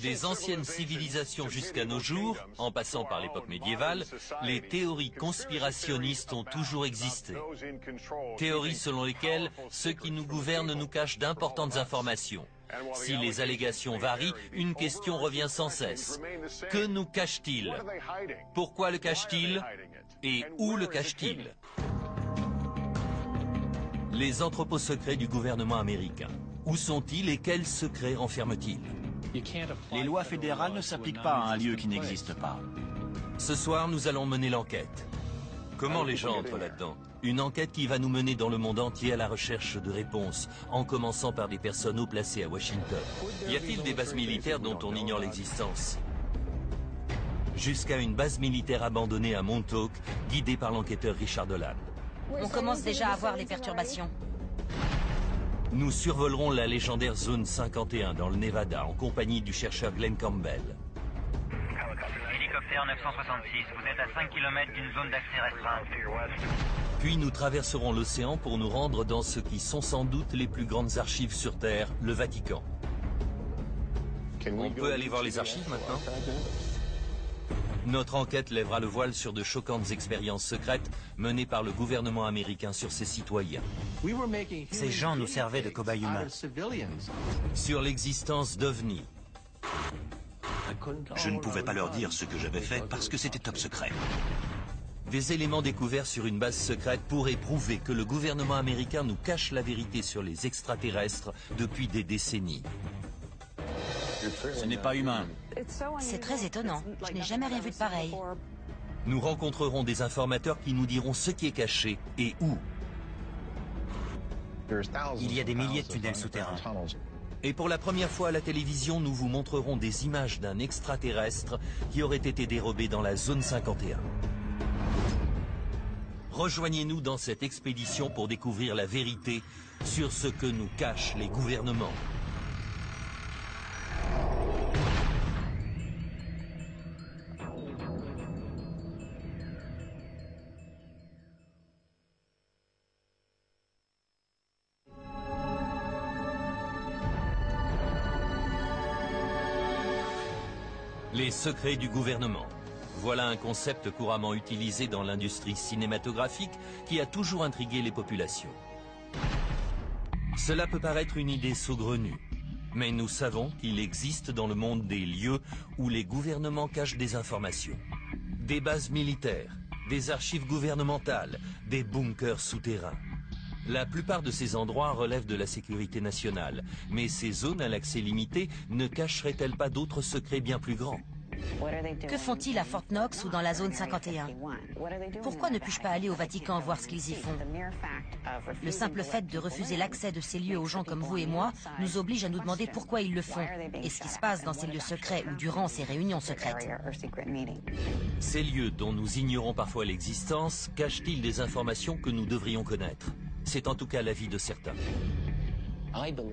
Des anciennes civilisations jusqu'à nos jours, en passant par l'époque médiévale, les théories conspirationnistes ont toujours existé. Théories selon lesquelles ceux qui nous gouvernent nous cachent d'importantes informations. Si les allégations varient, une question revient sans cesse. Que nous cache-t-il Pourquoi le cache-t-il Et où le cache-t-il Les entrepôts secrets du gouvernement américain. Où sont-ils et quels secrets renferment-ils Les lois fédérales ne s'appliquent pas à un lieu qui n'existe pas. Ce soir, nous allons mener l'enquête. Comment les gens entrent là-dedans? Une enquête qui va nous mener dans le monde entier à la recherche de réponses, en commençant par des personnes haut placées à Washington. Y a-t-il des bases militaires dont on ignore l'existence? Jusqu'à une base militaire abandonnée à Montauk, guidée par l'enquêteur Richard Dolan. On commence déjà à voir les perturbations. Nous survolerons la légendaire zone 51 dans le Nevada en compagnie du chercheur Glenn Campbell. Hélicoptère 966, vous êtes à 5 km d'une zone d'accès restreinte. Puis nous traverserons l'océan pour nous rendre dans ce qui sont sans doute les plus grandes archives sur Terre, le Vatican. On peut aller voir les archives maintenant? Notre enquête lèvera le voile sur de choquantes expériences secrètes menées par le gouvernement américain sur ses citoyens. Ces gens nous servaient de cobayes humains. Sur l'existence d'OVNI. Je ne pouvais pas leur dire ce que j'avais fait parce que c'était top secret. Des éléments découverts sur une base secrète pourraient prouver que le gouvernement américain nous cache la vérité sur les extraterrestres depuis des décennies. Ce n'est pas humain. C'est très étonnant. Je n'ai jamais rien vu de pareil. Nous rencontrerons des informateurs qui nous diront ce qui est caché et où. Il y a des milliers de tunnels souterrains. Et pour la première fois à la télévision, nous vous montrerons des images d'un extraterrestre qui aurait été dérobé dans la zone 51. Rejoignez-nous dans cette expédition pour découvrir la vérité sur ce que nous cachent les gouvernements. Les secrets du gouvernement. Voilà un concept couramment utilisé dans l'industrie cinématographique qui a toujours intrigué les populations. Cela peut paraître une idée saugrenue, mais nous savons qu'il existe dans le monde des lieux où les gouvernements cachent des informations. Des bases militaires, des archives gouvernementales, des bunkers souterrains. La plupart de ces endroits relèvent de la sécurité nationale, mais ces zones à l'accès limité ne cacheraient-elles pas d'autres secrets bien plus grands? Que font-ils à Fort Knox ou dans la zone 51 Pourquoi ne puis-je pas aller au Vatican voir ce qu'ils y font? Le simple fait de refuser l'accès de ces lieux aux gens comme vous et moi nous oblige à nous demander pourquoi ils le font et ce qui se passe dans ces lieux secrets ou durant ces réunions secrètes? Ces lieux dont nous ignorons parfois l'existence cachent-ils des informations que nous devrions connaître? C'est en tout cas l'avis de certains.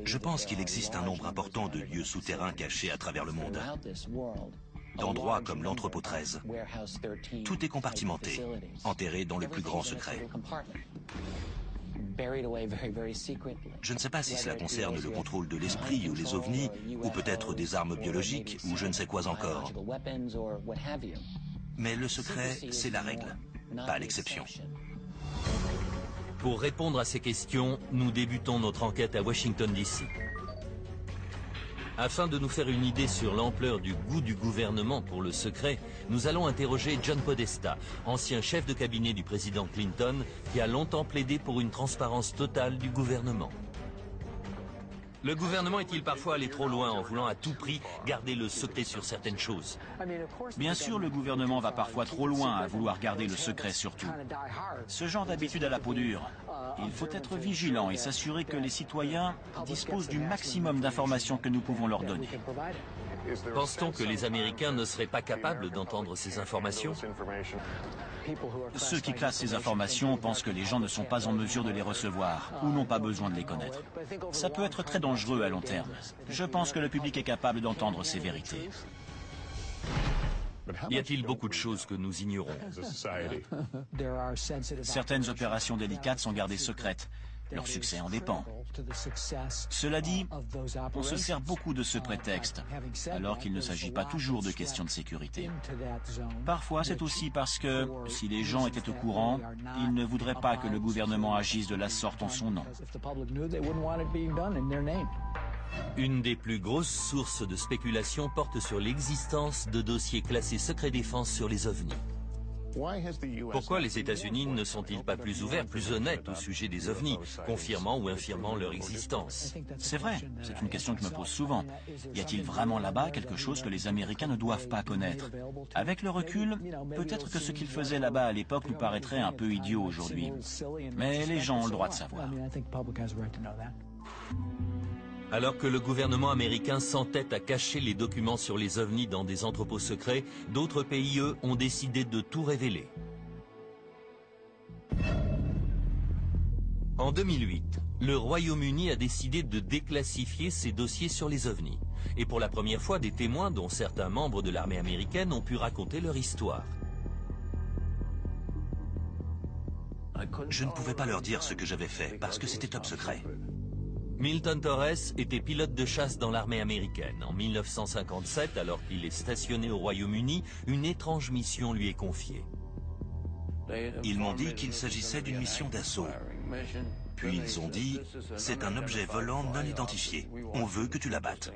Je pense qu'il existe un nombre important de lieux souterrains cachés à travers le monde. D'endroits comme l'entrepôt 13. Tout est compartimenté, enterré dans le plus grand secret. Je ne sais pas si cela concerne le contrôle de l'esprit ou les ovnis, ou peut-être des armes biologiques, ou je ne sais quoi encore. Mais le secret, c'est la règle, pas l'exception. Pour répondre à ces questions, nous débutons notre enquête à Washington, D.C. Afin de nous faire une idée sur l'ampleur du goût du gouvernement pour le secret, nous allons interroger John Podesta, ancien chef de cabinet du président Clinton, qui a longtemps plaidé pour une transparence totale du gouvernement. Le gouvernement est-il parfois allé trop loin en voulant à tout prix garder le secret sur certaines choses Bien sûr, le gouvernement va parfois trop loin à vouloir garder le secret sur tout. Ce genre d'habitude à la peau dure. Il faut être vigilant et s'assurer que les citoyens disposent du maximum d'informations que nous pouvons leur donner. Pense-t-on que les Américains ne seraient pas capables d'entendre ces informations? Ceux qui classent ces informations pensent que les gens ne sont pas en mesure de les recevoir ou n'ont pas besoin de les connaître. Ça peut être très dangereux à long terme. Je pense que le public est capable d'entendre ces vérités. Y a-t-il beaucoup de choses que nous ignorons? Certaines opérations délicates sont gardées secrètes. Leur succès en dépend. Cela dit, on se sert beaucoup de ce prétexte, alors qu'il ne s'agit pas toujours de questions de sécurité. Parfois, c'est aussi parce que, si les gens étaient au courant, ils ne voudraient pas que le gouvernement agisse de la sorte en son nom. Une des plus grosses sources de spéculation porte sur l'existence de dossiers classés secret défense sur les ovnis. Pourquoi les États-Unis ne sont-ils pas plus ouverts, plus honnêtes au sujet des ovnis, confirmant ou infirmant leur existence? C'est vrai, c'est une question que je me pose souvent. Y a-t-il vraiment là-bas quelque chose que les Américains ne doivent pas connaître? Avec le recul, peut-être que ce qu'ils faisaient là-bas à l'époque nous paraîtrait un peu idiot aujourd'hui. Mais les gens ont le droit de savoir. Alors que le gouvernement américain s'entête à cacher les documents sur les ovnis dans des entrepôts secrets, d'autres pays, eux, ont décidé de tout révéler. En 2008, le Royaume-Uni a décidé de déclassifier ses dossiers sur les ovnis. Et pour la première fois, des témoins, dont certains membres de l'armée américaine, ont pu raconter leur histoire. Je ne pouvais pas leur dire ce que j'avais fait parce que c'était top secret. Milton Torres était pilote de chasse dans l'armée américaine. En 1957, alors qu'il est stationné au Royaume-Uni, une étrange mission lui est confiée. Ils m'ont dit qu'il s'agissait d'une mission d'assaut. Puis ils ont dit, c'est un objet volant non identifié. On veut que tu l'abattes.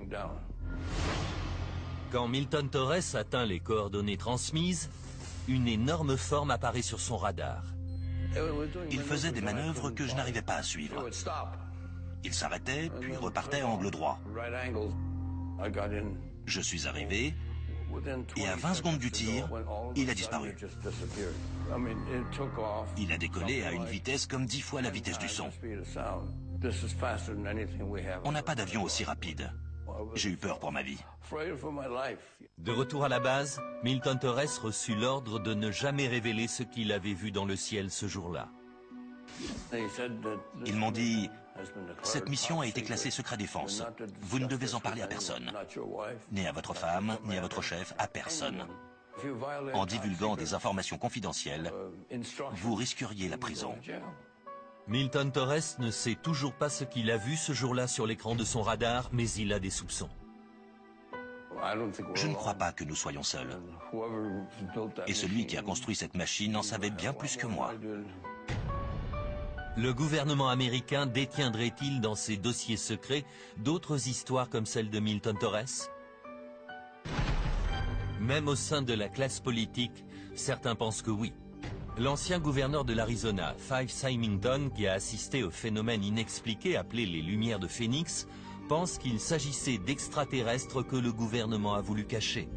Quand Milton Torres atteint les coordonnées transmises, une énorme forme apparaît sur son radar. Il faisait des manœuvres que je n'arrivais pas à suivre. Il s'arrêtait, puis repartait angle droit. Je suis arrivé, et à 20 secondes du tir, il a disparu. Il a décollé à une vitesse comme dix fois la vitesse du son. On n'a pas d'avion aussi rapide. J'ai eu peur pour ma vie. De retour à la base, Milton Torres reçut l'ordre de ne jamais révéler ce qu'il avait vu dans le ciel ce jour-là. Ils m'ont dit, cette mission a été classée secret défense. Vous ne devez en parler à personne. Ni à votre femme, ni à votre chef, à personne. En divulguant des informations confidentielles, vous risqueriez la prison. Milton Torres ne sait toujours pas ce qu'il a vu ce jour-là sur l'écran de son radar, mais il a des soupçons. Je ne crois pas que nous soyons seuls. Et celui qui a construit cette machine en savait bien plus que moi. Le gouvernement américain détiendrait-il dans ses dossiers secrets d'autres histoires comme celle de Milton Torres? Même au sein de la classe politique, certains pensent que oui. L'ancien gouverneur de l'Arizona, Five Symington, qui a assisté au phénomène inexpliqué appelé les Lumières de Phénix, pense qu'il s'agissait d'extraterrestres que le gouvernement a voulu cacher.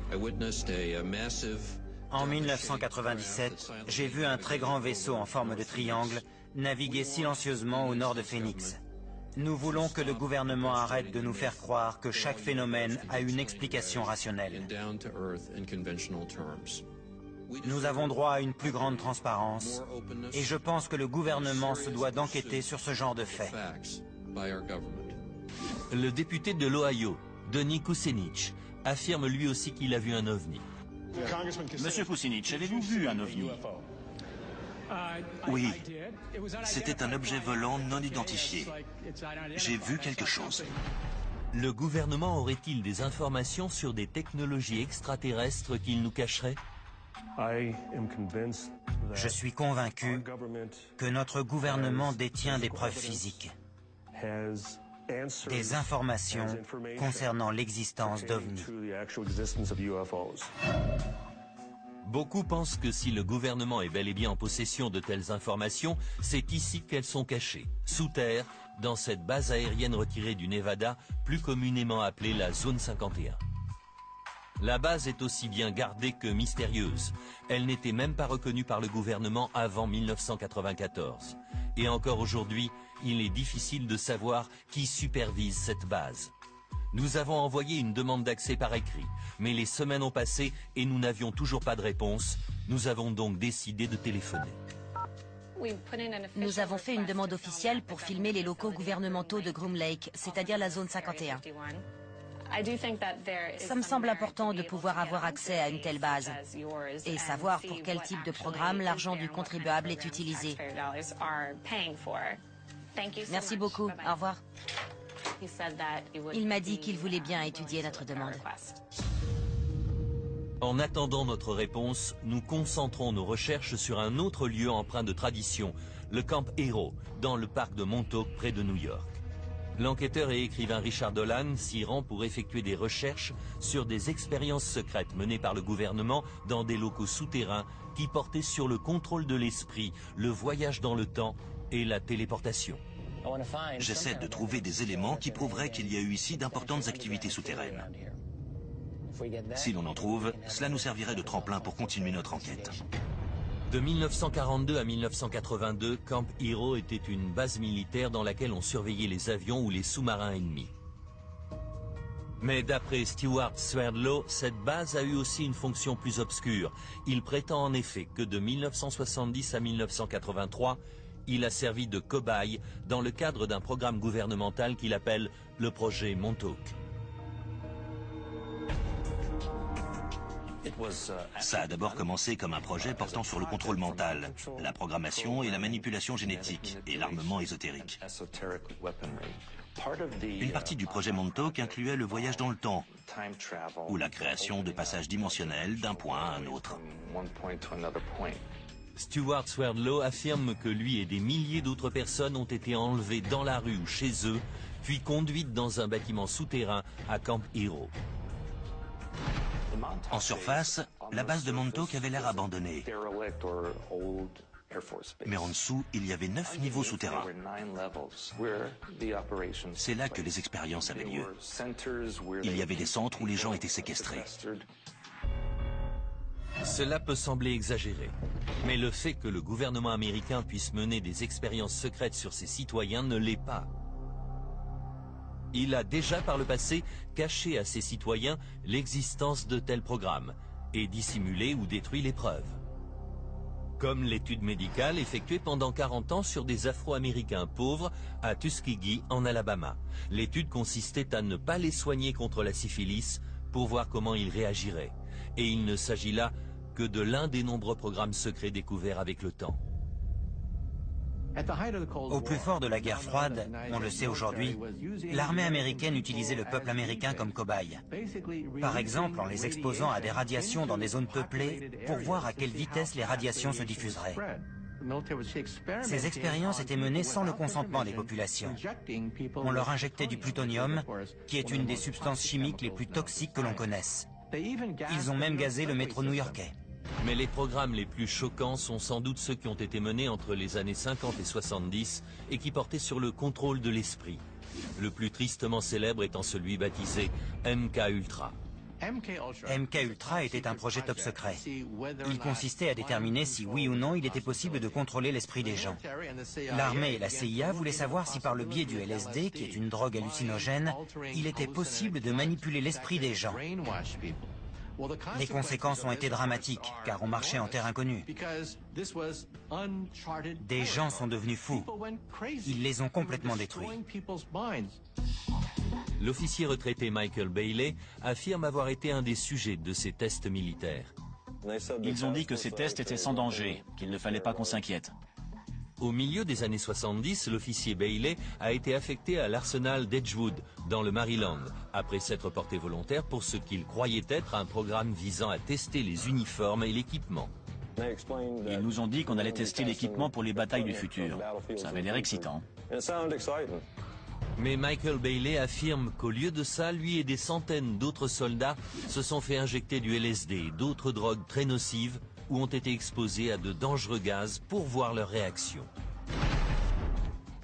En 1997, j'ai vu un très grand vaisseau en forme de triangle naviguer silencieusement au nord de Phoenix. Nous voulons que le gouvernement arrête de nous faire croire que chaque phénomène a une explication rationnelle. Nous avons droit à une plus grande transparence et je pense que le gouvernement se doit d'enquêter sur ce genre de faits. Le député de l'Ohio, Denis Kucinich, affirme lui aussi qu'il a vu un ovni. Monsieur Kucinich, avez-vous vu un ovni? Oui, c'était un objet volant non identifié. J'ai vu quelque chose. Le gouvernement aurait-il des informations sur des technologies extraterrestres qu'il nous cacherait? Je suis convaincu que notre gouvernement détient des preuves physiques, des informations concernant l'existence d'OVNI. Beaucoup pensent que si le gouvernement est bel et bien en possession de telles informations, c'est ici qu'elles sont cachées, sous terre, dans cette base aérienne retirée du Nevada, plus communément appelée la Zone 51. La base est aussi bien gardée que mystérieuse. Elle n'était même pas reconnue par le gouvernement avant 1994. Et encore aujourd'hui, il est difficile de savoir qui supervise cette base. Nous avons envoyé une demande d'accès par écrit, mais les semaines ont passé et nous n'avions toujours pas de réponse. Nous avons donc décidé de téléphoner. Nous avons fait une demande officielle pour filmer les locaux gouvernementaux de Groom Lake, c'est-à-dire la zone 51. Ça me semble important de pouvoir avoir accès à une telle base et savoir pour quel type de programme l'argent du contribuable est utilisé. Merci beaucoup. Au revoir. Il m'a dit qu'il voulait bien étudier notre demande. En attendant notre réponse, nous concentrons nos recherches sur un autre lieu empreint de tradition, le Camp Hero, dans le parc de Montauk, près de New York. L'enquêteur et écrivain Richard Dolan s'y rend pour effectuer des recherches sur des expériences secrètes menées par le gouvernement dans des locaux souterrains qui portaient sur le contrôle de l'esprit, le voyage dans le temps et la téléportation. J'essaie de trouver des éléments qui prouveraient qu'il y a eu ici d'importantes activités souterraines. Si l'on en trouve, cela nous servirait de tremplin pour continuer notre enquête. De 1942 à 1982, Camp Hero était une base militaire dans laquelle on surveillait les avions ou les sous-marins ennemis. Mais d'après Stewart Swerdlow, cette base a eu aussi une fonction plus obscure. Il prétend en effet que de 1970 à 1983, il a servi de cobaye dans le cadre d'un programme gouvernemental qu'il appelle le projet Montauk. Ça a d'abord commencé comme un projet portant sur le contrôle mental, la programmation et la manipulation génétique, et l'armement ésotérique. Une partie du projet Montauk incluait le voyage dans le temps, ou la création de passages dimensionnels d'un point à un autre. Stuart Swerdlow affirme que lui et des milliers d'autres personnes ont été enlevées dans la rue ou chez eux, puis conduites dans un bâtiment souterrain à Camp Hero. En surface, la base de Montauk avait l'air abandonnée. Mais en dessous, il y avait neuf niveaux souterrains. C'est là que les expériences avaient lieu. Il y avait des centres où les gens étaient séquestrés. Cela peut sembler exagéré, mais le fait que le gouvernement américain puisse mener des expériences secrètes sur ses citoyens ne l'est pas. Il a déjà par le passé caché à ses citoyens l'existence de tels programmes et dissimulé ou détruit les preuves. Comme l'étude médicale effectuée pendant 40 ans sur des Afro-Américains pauvres à Tuskegee en Alabama. L'étude consistait à ne pas les soigner contre la syphilis pour voir comment ils réagiraient. Et il ne s'agit là que de l'un des nombreux programmes secrets découverts avec le temps. Au plus fort de la guerre froide, on le sait aujourd'hui, l'armée américaine utilisait le peuple américain comme cobaye. Par exemple, en les exposant à des radiations dans des zones peuplées pour voir à quelle vitesse les radiations se diffuseraient. Ces expériences étaient menées sans le consentement des populations. On leur injectait du plutonium, qui est une des substances chimiques les plus toxiques que l'on connaisse. Ils ont même gazé le métro new-yorkais. Mais les programmes les plus choquants sont sans doute ceux qui ont été menés entre les années 50 et 70 et qui portaient sur le contrôle de l'esprit. Le plus tristement célèbre étant celui baptisé MK Ultra. MK Ultra était un projet top secret. Il consistait à déterminer si oui ou non il était possible de contrôler l'esprit des gens. L'armée et la CIA voulaient savoir si par le biais du LSD, qui est une drogue hallucinogène, il était possible de manipuler l'esprit des gens. Les conséquences ont été dramatiques, car on marchait en terre inconnue. Des gens sont devenus fous. Ils les ont complètement détruits. L'officier retraité Michael Bailey affirme avoir été un des sujets de ces tests militaires. Ils ont dit que ces tests étaient sans danger, qu'il ne fallait pas qu'on s'inquiète. Au milieu des années 70, l'officier Bailey a été affecté à l'arsenal d'Edgewood, dans le Maryland, après s'être porté volontaire pour ce qu'il croyait être un programme visant à tester les uniformes et l'équipement. Ils nous ont dit qu'on allait tester l'équipement pour les batailles du futur. Ça avait l'air excitant. Mais Michael Bailey affirme qu'au lieu de ça, lui et des centaines d'autres soldats se sont fait injecter du LSD et d'autres drogues très nocives ou ont été exposés à de dangereux gaz pour voir leur réaction.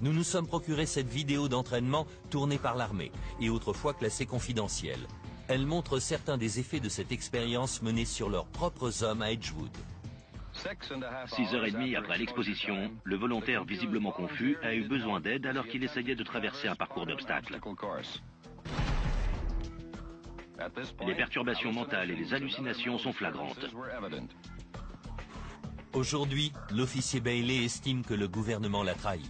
Nous nous sommes procuré cette vidéo d'entraînement tournée par l'armée et autrefois classée confidentielle. Elle montre certains des effets de cette expérience menée sur leurs propres hommes à Edgewood. Six heures et demie après l'exposition, le volontaire visiblement confus a eu besoin d'aide alors qu'il essayait de traverser un parcours d'obstacles. Les perturbations mentales et les hallucinations sont flagrantes. Aujourd'hui, l'officier Bailey estime que le gouvernement l'a trahi.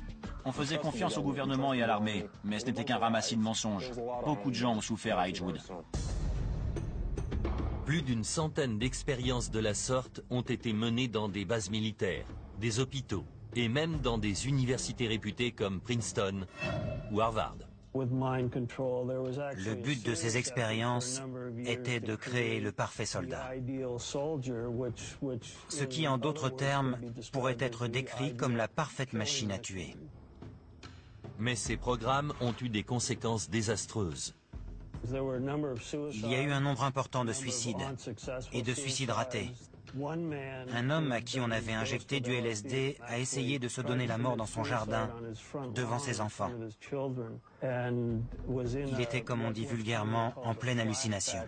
On faisait confiance au gouvernement et à l'armée, mais ce n'était qu'un ramassis de mensonges. Beaucoup de gens ont souffert à Edgewood. Plus d'une centaine d'expériences de la sorte ont été menées dans des bases militaires, des hôpitaux, et même dans des universités réputées comme Princeton ou Harvard. Le but de ces expériences était de créer le parfait soldat, ce qui en d'autres termes pourrait être décrit comme la parfaite machine à tuer. Mais ces programmes ont eu des conséquences désastreuses. Il y a eu un nombre important de suicides et de suicides ratés. Un homme à qui on avait injecté du LSD a essayé de se donner la mort dans son jardin devant ses enfants. Il était, comme on dit vulgairement, en pleine hallucination.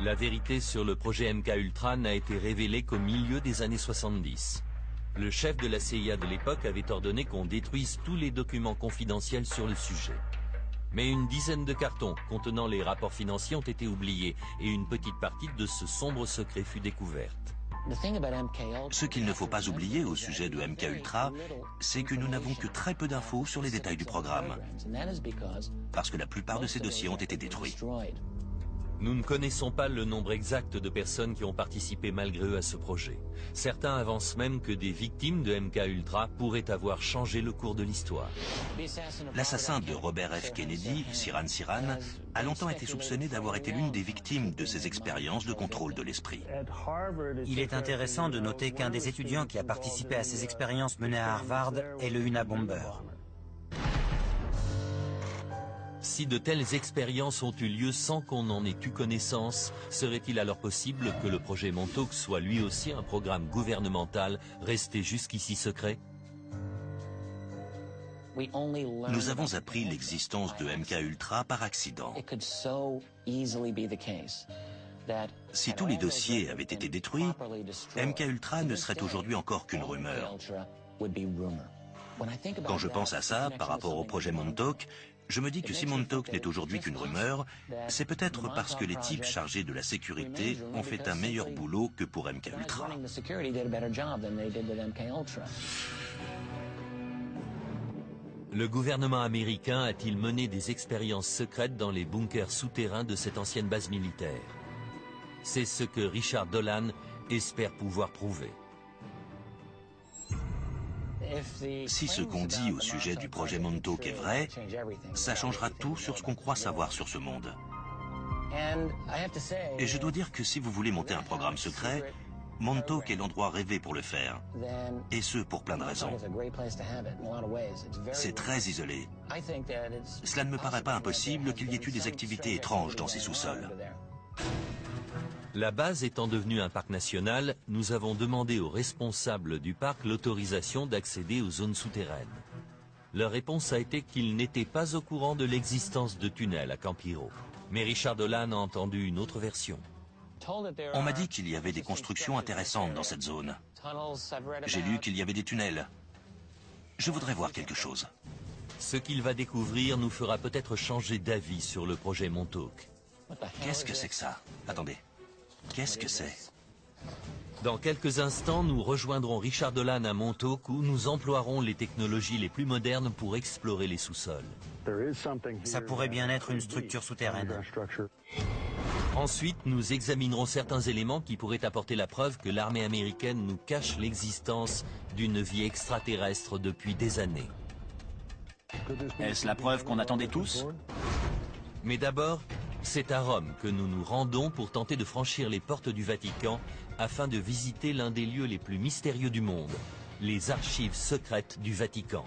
La vérité sur le projet MK n'a été révélée qu'au milieu des années 70. Le chef de la CIA de l'époque avait ordonné qu'on détruise tous les documents confidentiels sur le sujet. Mais une dizaine de cartons contenant les rapports financiers ont été oubliés et une petite partie de ce sombre secret fut découverte. Ce qu'il ne faut pas oublier au sujet de MK Ultra, c'est que nous n'avons que très peu d'infos sur les détails du programme, parce que la plupart de ces dossiers ont été détruits. Nous ne connaissons pas le nombre exact de personnes qui ont participé malgré eux à ce projet. Certains avancent même que des victimes de MK Ultra pourraient avoir changé le cours de l'histoire. L'assassin de Robert F. Kennedy, Siran Siran, a longtemps été soupçonné d'avoir été l'une des victimes de ces expériences de contrôle de l'esprit. Il est intéressant de noter qu'un des étudiants qui a participé à ces expériences menées à Harvard est le Unabomber. Si de telles expériences ont eu lieu sans qu'on en ait eu connaissance, serait-il alors possible que le projet Montauk soit lui aussi un programme gouvernemental resté jusqu'ici secret? Nous avons appris l'existence de MK Ultra par accident. Si tous les dossiers avaient été détruits, MK Ultra ne serait aujourd'hui encore qu'une rumeur. Quand je pense à ça par rapport au projet Montauk, je me dis que si Montauk n'est aujourd'hui qu'une rumeur, c'est peut-être parce que les types chargés de la sécurité ont fait un meilleur boulot que pour MK Ultra. Le gouvernement américain a-t-il mené des expériences secrètes dans les bunkers souterrains de cette ancienne base militaire? C'est ce que Richard Dolan espère pouvoir prouver. Si ce qu'on dit au sujet du projet Montauk est vrai, ça changera tout sur ce qu'on croit savoir sur ce monde. Et je dois dire que si vous voulez monter un programme secret, Montauk est l'endroit rêvé pour le faire. Et ce, pour plein de raisons. C'est très isolé. Cela ne me paraît pas impossible qu'il y ait eu des activités étranges dans ces sous-sols. La base étant devenue un parc national, nous avons demandé aux responsables du parc l'autorisation d'accéder aux zones souterraines. Leur réponse a été qu'ils n'étaient pas au courant de l'existence de tunnels à Campiro. Mais Richard Dolan a entendu une autre version. On m'a dit qu'il y avait des constructions intéressantes dans cette zone. J'ai lu qu'il y avait des tunnels. Je voudrais voir quelque chose. Ce qu'il va découvrir nous fera peut-être changer d'avis sur le projet Montauk. Qu'est-ce que c'est que ça? Attendez. Qu'est-ce que c'est? Dans quelques instants, nous rejoindrons Richard Dolan à Montauk où nous emploierons les technologies les plus modernes pour explorer les sous-sols. Ça pourrait bien être une structure souterraine. Ensuite, nous examinerons certains éléments qui pourraient apporter la preuve que l'armée américaine nous cache l'existence d'une vie extraterrestre depuis des années. Est-ce la preuve qu'on attendait tous? Mais d'abord, c'est à Rome que nous nous rendons pour tenter de franchir les portes du Vatican afin de visiter l'un des lieux les plus mystérieux du monde, les archives secrètes du Vatican.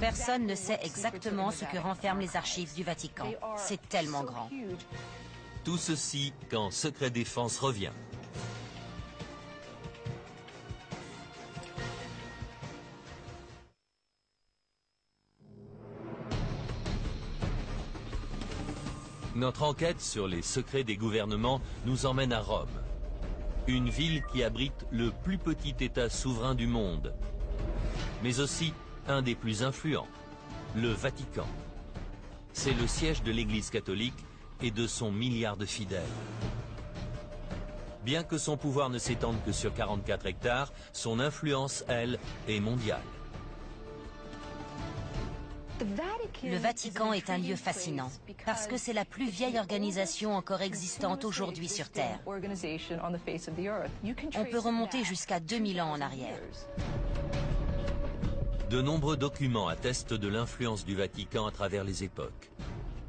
Personne ne sait exactement ce que renferment les archives du Vatican. C'est tellement grand. Tout ceci quand Secret Défense revient. Notre enquête sur les secrets des gouvernements nous emmène à Rome. Une ville qui abrite le plus petit État souverain du monde, mais aussi un des plus influents, le Vatican. C'est le siège de l'Église catholique et de son milliard de fidèles. Bien que son pouvoir ne s'étende que sur 44 hectares, son influence, elle, est mondiale. Le Vatican est un lieu fascinant parce que c'est la plus vieille organisation encore existante aujourd'hui sur Terre. On peut remonter jusqu'à 2000 ans en arrière. De nombreux documents attestent de l'influence du Vatican à travers les époques.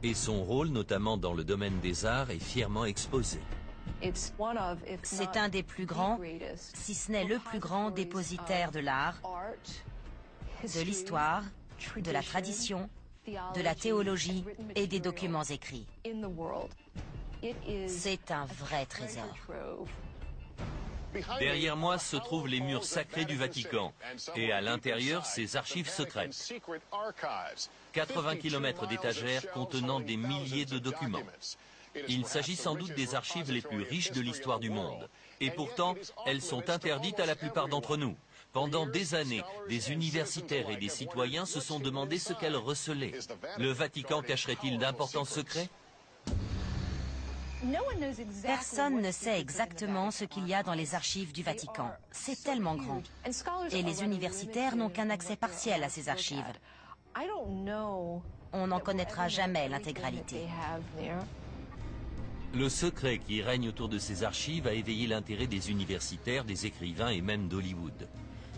Et son rôle, notamment dans le domaine des arts, est fièrement exposé. C'est un des plus grands, si ce n'est le plus grand dépositaire de l'art, de l'histoire, de la tradition, de la théologie et des documents écrits. C'est un vrai trésor. Derrière moi se trouvent les murs sacrés du Vatican et à l'intérieur ses archives secrètes. 80 km d'étagères contenant des milliers de documents. Il s'agit sans doute des archives les plus riches de l'histoire du monde. Et pourtant, elles sont interdites à la plupart d'entre nous. Pendant des années, des universitaires et des citoyens se sont demandé ce qu'elles recelaient. Le Vatican cacherait-il d'importants secrets? Personne ne sait exactement ce qu'il y a dans les archives du Vatican. C'est tellement grand. Et les universitaires n'ont qu'un accès partiel à ces archives. On n'en connaîtra jamais l'intégralité. Le secret qui règne autour de ces archives a éveillé l'intérêt des universitaires, des écrivains et même d'Hollywood.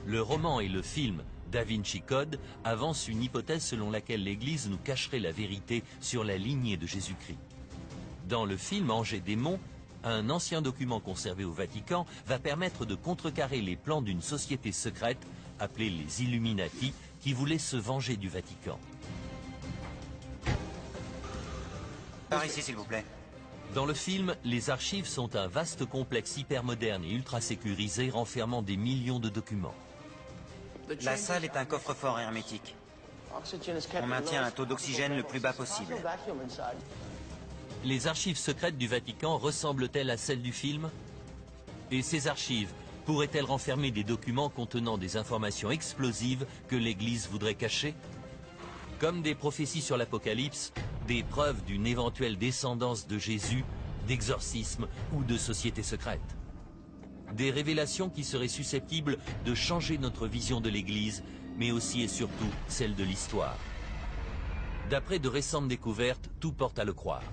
Le roman et le film Da Vinci Code avancent une hypothèse selon laquelle l'Église nous cacherait la vérité sur la lignée de Jésus-Christ. Dans le film Angers Démon, un ancien document conservé au Vatican va permettre de contrecarrer les plans d'une société secrète appelée les Illuminati qui voulait se venger du Vatican. Par ici, s'il vous plaît. Dans le film, les archives sont un vaste complexe hyper moderne et ultra sécurisé renfermant des millions de documents. La salle est un coffre-fort hermétique. On maintient un taux d'oxygène le plus bas possible. Les archives secrètes du Vatican ressemblent-elles à celles du film? Et ces archives pourraient-elles renfermer des documents contenant des informations explosives que l'Église voudrait cacher? Comme des prophéties sur l'Apocalypse, des preuves d'une éventuelle descendance de Jésus, d'exorcisme ou de société secrète. Des révélations qui seraient susceptibles de changer notre vision de l'Église, mais aussi et surtout celle de l'histoire. D'après de récentes découvertes, tout porte à le croire.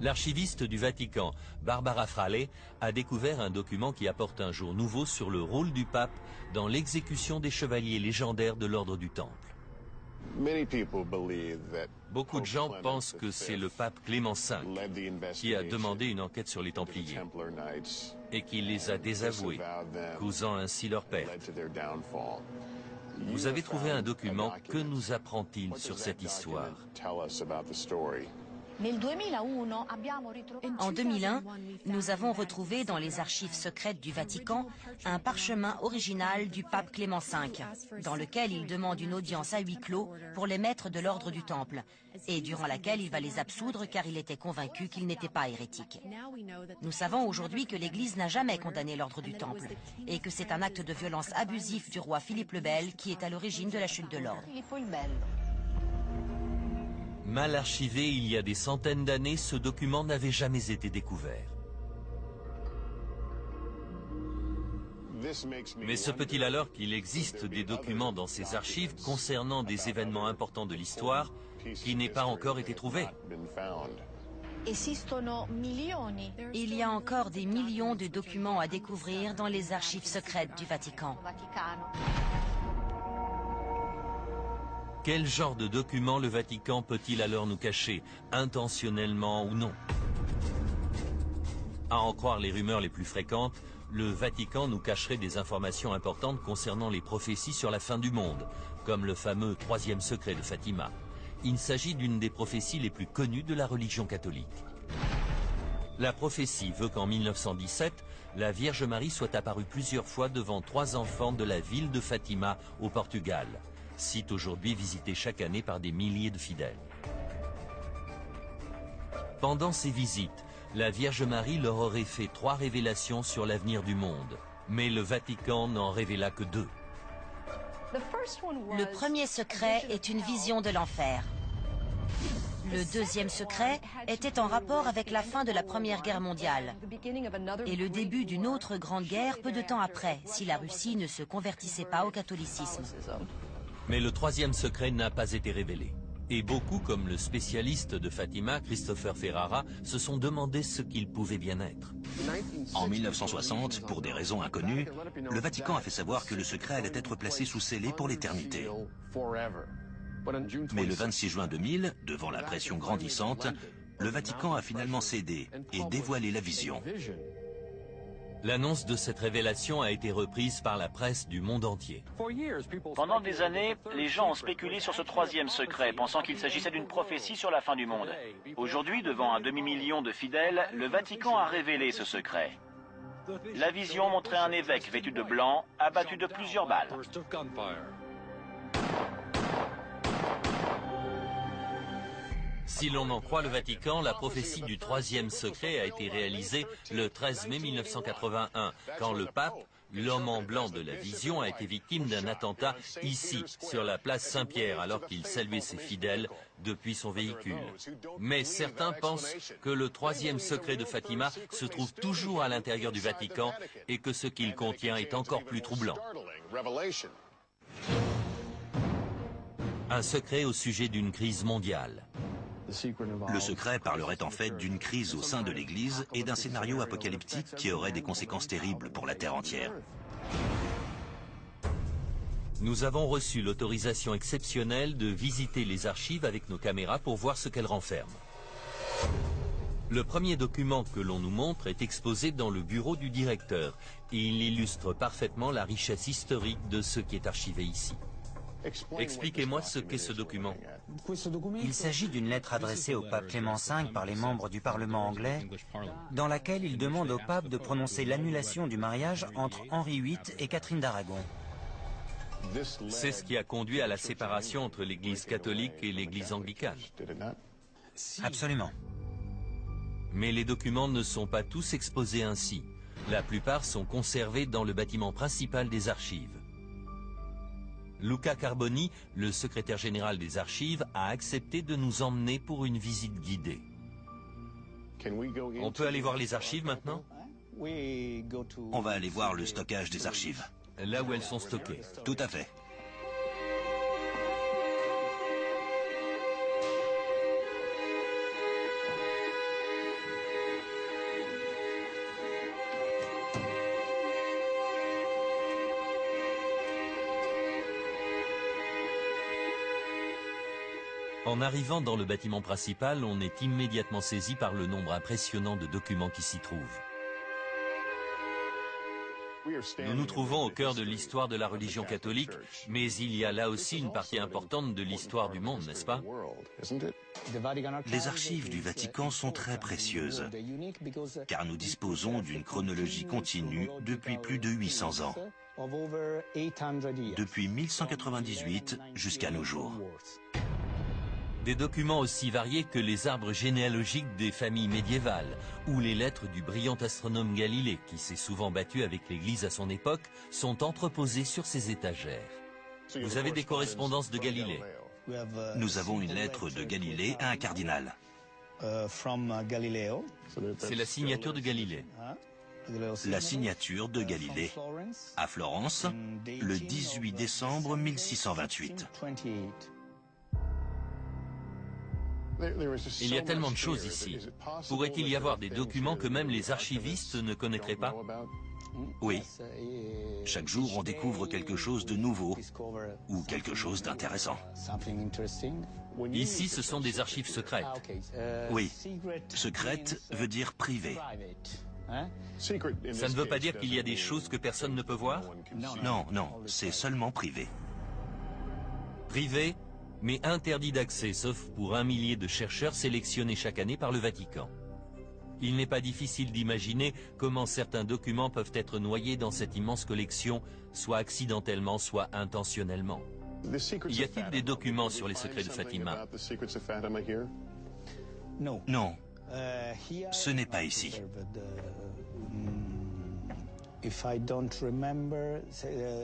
L'archiviste du Vatican, Barbara Frale, a découvert un document qui apporte un jour nouveau sur le rôle du pape dans l'exécution des chevaliers légendaires de l'ordre du Temple. Beaucoup de gens pensent que c'est le pape Clément V qui a demandé une enquête sur les Templiers et qui les a désavoués, causant ainsi leur perte. Vous avez trouvé un document. Que nous apprend-il sur cette histoire? En 2001, nous avons retrouvé dans les archives secrètes du Vatican un parchemin original du pape Clément V, dans lequel il demande une audience à huis clos pour les maîtres de l'ordre du Temple, et durant laquelle il va les absoudre car il était convaincu qu'ils n'étaient pas hérétiques. Nous savons aujourd'hui que l'Église n'a jamais condamné l'ordre du Temple, et que c'est un acte de violence abusif du roi Philippe le Bel qui est à l'origine de la chute de l'ordre. Mal archivé il y a des centaines d'années, ce document n'avait jamais été découvert. Mais se peut-il alors qu'il existe des documents dans ces archives concernant des événements importants de l'histoire qui n'aient pas encore été trouvés? Il y a encore des millions de documents à découvrir dans les archives secrètes du Vatican. Quel genre de documents le Vatican peut-il alors nous cacher, intentionnellement ou non? À en croire les rumeurs les plus fréquentes, le Vatican nous cacherait des informations importantes concernant les prophéties sur la fin du monde, comme le fameux troisième secret de Fatima. Il s'agit d'une des prophéties les plus connues de la religion catholique. La prophétie veut qu'en 1917, la Vierge Marie soit apparue plusieurs fois devant trois enfants de la ville de Fatima au Portugal site aujourd'hui visité chaque année par des milliers de fidèles. Pendant ces visites, la Vierge Marie leur aurait fait trois révélations sur l'avenir du monde, mais le Vatican n'en révéla que deux. Le premier secret est une vision de l'enfer. Le deuxième secret était en rapport avec la fin de la Première Guerre mondiale et le début d'une autre grande guerre peu de temps après, si la Russie ne se convertissait pas au catholicisme. Mais le troisième secret n'a pas été révélé. Et beaucoup, comme le spécialiste de Fatima, Christopher Ferrara, se sont demandé ce qu'il pouvait bien être. En 1960, pour des raisons inconnues, le Vatican a fait savoir que le secret allait être placé sous scellé pour l'éternité. Mais le 26 juin 2000, devant la pression grandissante, le Vatican a finalement cédé et dévoilé la vision. L'annonce de cette révélation a été reprise par la presse du monde entier. Pendant des années, les gens ont spéculé sur ce troisième secret, pensant qu'il s'agissait d'une prophétie sur la fin du monde. Aujourd'hui, devant un demi-million de fidèles, le Vatican a révélé ce secret. La vision montrait un évêque vêtu de blanc, abattu de plusieurs balles. Si l'on en croit le Vatican, la prophétie du troisième secret a été réalisée le 13 mai 1981, quand le pape, l'homme en blanc de la vision, a été victime d'un attentat ici, sur la place Saint-Pierre, alors qu'il saluait ses fidèles depuis son véhicule. Mais certains pensent que le troisième secret de Fatima se trouve toujours à l'intérieur du Vatican et que ce qu'il contient est encore plus troublant. Un secret au sujet d'une crise mondiale. Le secret parlerait en fait d'une crise au sein de l'Église et d'un scénario apocalyptique qui aurait des conséquences terribles pour la Terre entière. Nous avons reçu l'autorisation exceptionnelle de visiter les archives avec nos caméras pour voir ce qu'elles renferment. Le premier document que l'on nous montre est exposé dans le bureau du directeur et il illustre parfaitement la richesse historique de ce qui est archivé ici. Expliquez-moi ce qu'est ce document. Il s'agit d'une lettre adressée au pape Clément V par les membres du Parlement anglais, dans laquelle il demande au pape de prononcer l'annulation du mariage entre Henri VIII et Catherine d'Aragon. C'est ce qui a conduit à la séparation entre l'Église catholique et l'Église anglicane. Absolument. Mais les documents ne sont pas tous exposés ainsi. La plupart sont conservés dans le bâtiment principal des archives. Luca Carboni, le secrétaire général des archives, a accepté de nous emmener pour une visite guidée. On peut aller voir les archives maintenant? On va aller voir le stockage des archives. Là où elles sont stockées. Tout à fait. En arrivant dans le bâtiment principal, on est immédiatement saisi par le nombre impressionnant de documents qui s'y trouvent. Nous nous trouvons au cœur de l'histoire de la religion catholique, mais il y a là aussi une partie importante de l'histoire du monde, n'est-ce pas? Les archives du Vatican sont très précieuses, car nous disposons d'une chronologie continue depuis plus de 800 ans, depuis 1198 jusqu'à nos jours. Des documents aussi variés que les arbres généalogiques des familles médiévales ou les lettres du brillant astronome Galilée, qui s'est souvent battu avec l'Église à son époque, sont entreposés sur ces étagères. Vous avez des correspondances de Galilée Nous avons une lettre de Galilée à un cardinal. C'est la signature de Galilée. La signature de Galilée à Florence le 18 décembre 1628. Il y a tellement de choses ici. Pourrait-il y avoir des documents que même les archivistes ne connaîtraient pas Oui. Chaque jour, on découvre quelque chose de nouveau ou quelque chose d'intéressant. Ici, ce sont des archives secrètes. Oui. Secrète veut dire privé. Ça ne veut pas dire qu'il y a des choses que personne ne peut voir Non, non, c'est seulement privé. Privé, mais interdit d'accès sauf pour un millier de chercheurs sélectionnés chaque année par le Vatican. Il n'est pas difficile d'imaginer comment certains documents peuvent être noyés dans cette immense collection, soit accidentellement, soit intentionnellement. Y a-t-il des documents sur les secrets de Fatima? Non. Ce n'est pas ici.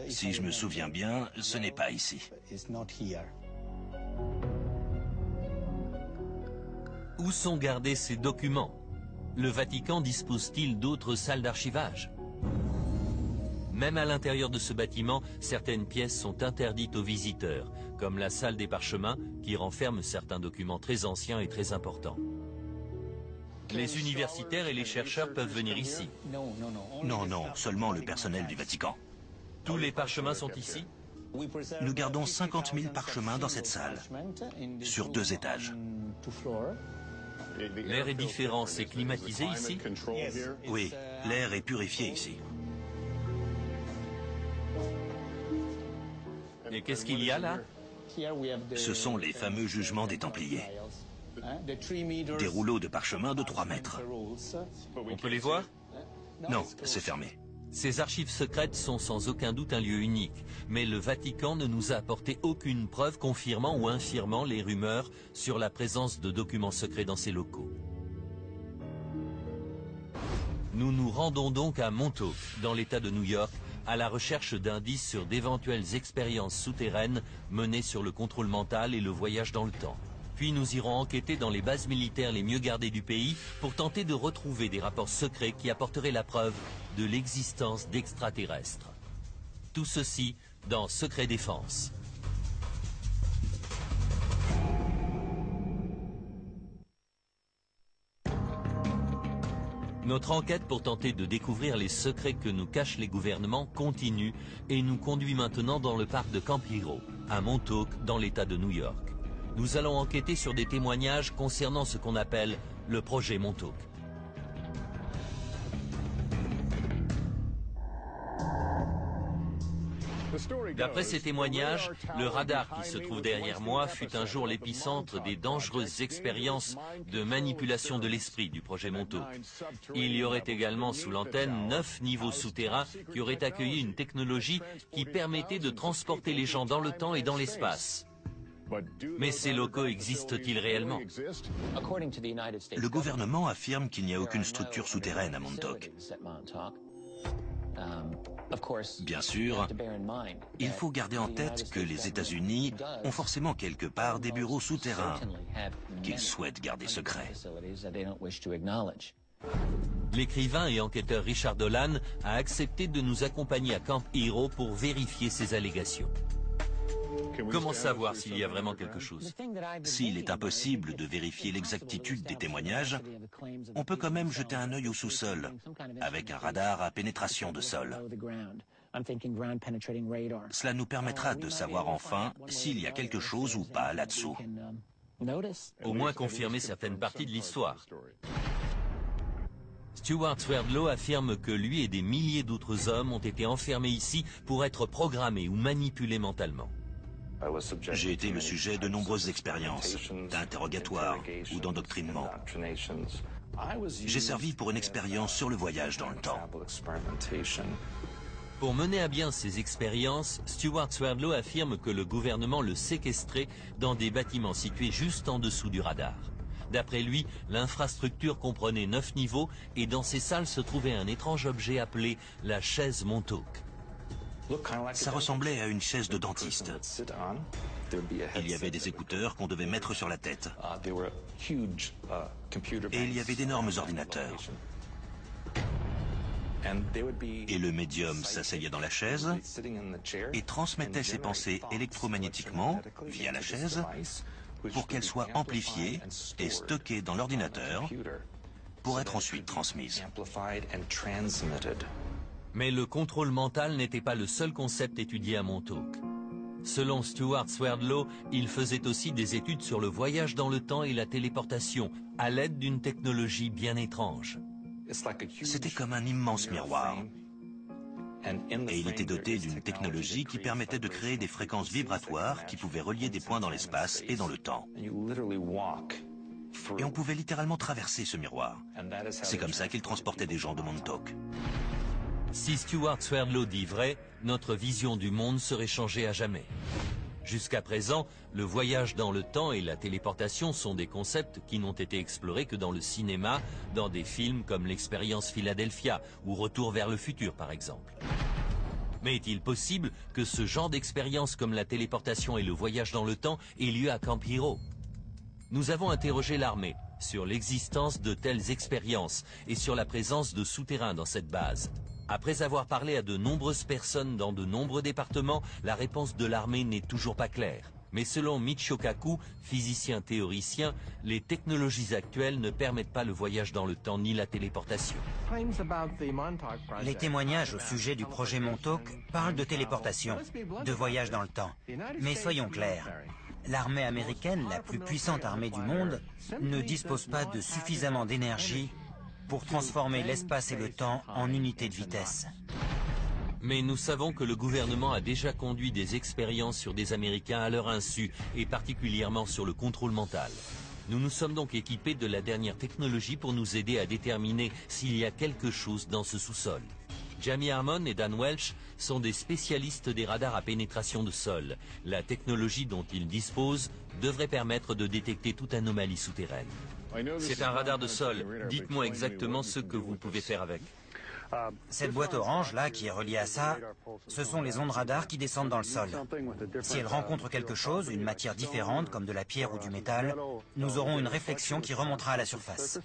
Si je me souviens bien, ce n'est pas ici. Où sont gardés ces documents? Le Vatican dispose-t-il d'autres salles d'archivage? Même à l'intérieur de ce bâtiment, certaines pièces sont interdites aux visiteurs, comme la salle des parchemins qui renferme certains documents très anciens et très importants. Les universitaires et les chercheurs peuvent venir ici. Non, non, seulement le personnel du Vatican. Tous les parchemins sont ici? Nous gardons 50 000 parchemins dans cette salle, sur deux étages. L'air est différent, c'est climatisé ici? Oui, l'air est purifié ici. Et qu'est-ce qu'il y a là? Ce sont les fameux jugements des Templiers. Des rouleaux de parchemin de 3 mètres. On peut les voir? Non, c'est fermé. Ces archives secrètes sont sans aucun doute un lieu unique, mais le Vatican ne nous a apporté aucune preuve confirmant ou infirmant les rumeurs sur la présence de documents secrets dans ces locaux. Nous nous rendons donc à Montauk, dans l'État de New York, à la recherche d'indices sur d'éventuelles expériences souterraines menées sur le contrôle mental et le voyage dans le temps. Puis nous irons enquêter dans les bases militaires les mieux gardées du pays pour tenter de retrouver des rapports secrets qui apporteraient la preuve de l'existence d'extraterrestres. Tout ceci dans Secret Défense. Notre enquête pour tenter de découvrir les secrets que nous cachent les gouvernements continue et nous conduit maintenant dans le parc de Camp Hero, à Montauk, dans l'État de New York. Nous allons enquêter sur des témoignages concernant ce qu'on appelle le projet Montauk. D'après ces témoignages, le radar qui se trouve derrière moi fut un jour l'épicentre des dangereuses expériences de manipulation de l'esprit du projet Montauk. Il y aurait également sous l'antenne neuf niveaux souterrains qui auraient accueilli une technologie qui permettait de transporter les gens dans le temps et dans l'espace. Mais ces locaux existent-ils réellement Le gouvernement affirme qu'il n'y a aucune structure souterraine à Montauk. Bien sûr, il faut garder en tête que les États-Unis ont forcément quelque part des bureaux souterrains qu'ils souhaitent garder secrets. L'écrivain et enquêteur Richard Dolan a accepté de nous accompagner à Camp Hero pour vérifier ces allégations. Comment savoir s'il y a vraiment quelque chose? S'il est impossible de vérifier l'exactitude des témoignages, on peut quand même jeter un œil au sous-sol, avec un radar à pénétration de sol. Cela nous permettra de savoir enfin s'il y a quelque chose ou pas là-dessous. Au moins confirmer certaines parties de l'histoire. Stuart Swerdlow affirme que lui et des milliers d'autres hommes ont été enfermés ici pour être programmés ou manipulés mentalement. J'ai été le sujet de nombreuses expériences, d'interrogatoires ou d'endoctrinement. J'ai servi pour une expérience sur le voyage dans le temps. Pour mener à bien ces expériences, Stuart Swerdlow affirme que le gouvernement le séquestrait dans des bâtiments situés juste en dessous du radar. D'après lui, l'infrastructure comprenait neuf niveaux et dans ces salles se trouvait un étrange objet appelé la chaise Montauk. Ça ressemblait à une chaise de dentiste. Il y avait des écouteurs qu'on devait mettre sur la tête. Et il y avait d'énormes ordinateurs. Et le médium s'asseyait dans la chaise et transmettait ses pensées électromagnétiquement via la chaise pour qu'elles soient amplifiées et stockées dans l'ordinateur pour être ensuite transmises. Mais le contrôle mental n'était pas le seul concept étudié à Montauk. Selon Stuart Swerdlow, il faisait aussi des études sur le voyage dans le temps et la téléportation, à l'aide d'une technologie bien étrange. C'était comme un immense miroir. Et il était doté d'une technologie qui permettait de créer des fréquences vibratoires qui pouvaient relier des points dans l'espace et dans le temps. Et on pouvait littéralement traverser ce miroir. C'est comme ça qu'il transportait des gens de Montauk. Si Stuart Swerdlow dit vrai, notre vision du monde serait changée à jamais. Jusqu'à présent, le voyage dans le temps et la téléportation sont des concepts qui n'ont été explorés que dans le cinéma, dans des films comme l'expérience Philadelphia ou Retour vers le futur par exemple. Mais est-il possible que ce genre d'expérience comme la téléportation et le voyage dans le temps ait lieu à Camp Hero? Nous avons interrogé l'armée sur l'existence de telles expériences et sur la présence de souterrains dans cette base. Après avoir parlé à de nombreuses personnes dans de nombreux départements, la réponse de l'armée n'est toujours pas claire. Mais selon Michio Kaku, physicien théoricien, les technologies actuelles ne permettent pas le voyage dans le temps ni la téléportation. Les témoignages au sujet du projet Montauk parlent de téléportation, de voyage dans le temps. Mais soyons clairs, l'armée américaine, la plus puissante armée du monde, ne dispose pas de suffisamment d'énergie pour transformer l'espace et le temps en unités de vitesse. Mais nous savons que le gouvernement a déjà conduit des expériences sur des Américains à leur insu, et particulièrement sur le contrôle mental. Nous nous sommes donc équipés de la dernière technologie pour nous aider à déterminer s'il y a quelque chose dans ce sous-sol. Jamie Harmon et Dan Welch sont des spécialistes des radars à pénétration de sol. La technologie dont ils disposent devrait permettre de détecter toute anomalie souterraine. C'est un radar de sol. Dites-moi exactement ce que vous pouvez faire avec. Cette boîte orange là qui est reliée à ça, ce sont les ondes radar qui descendent dans le sol. Si elles rencontrent quelque chose, une matière différente comme de la pierre ou du métal, nous aurons une réflexion qui remontera à la surface.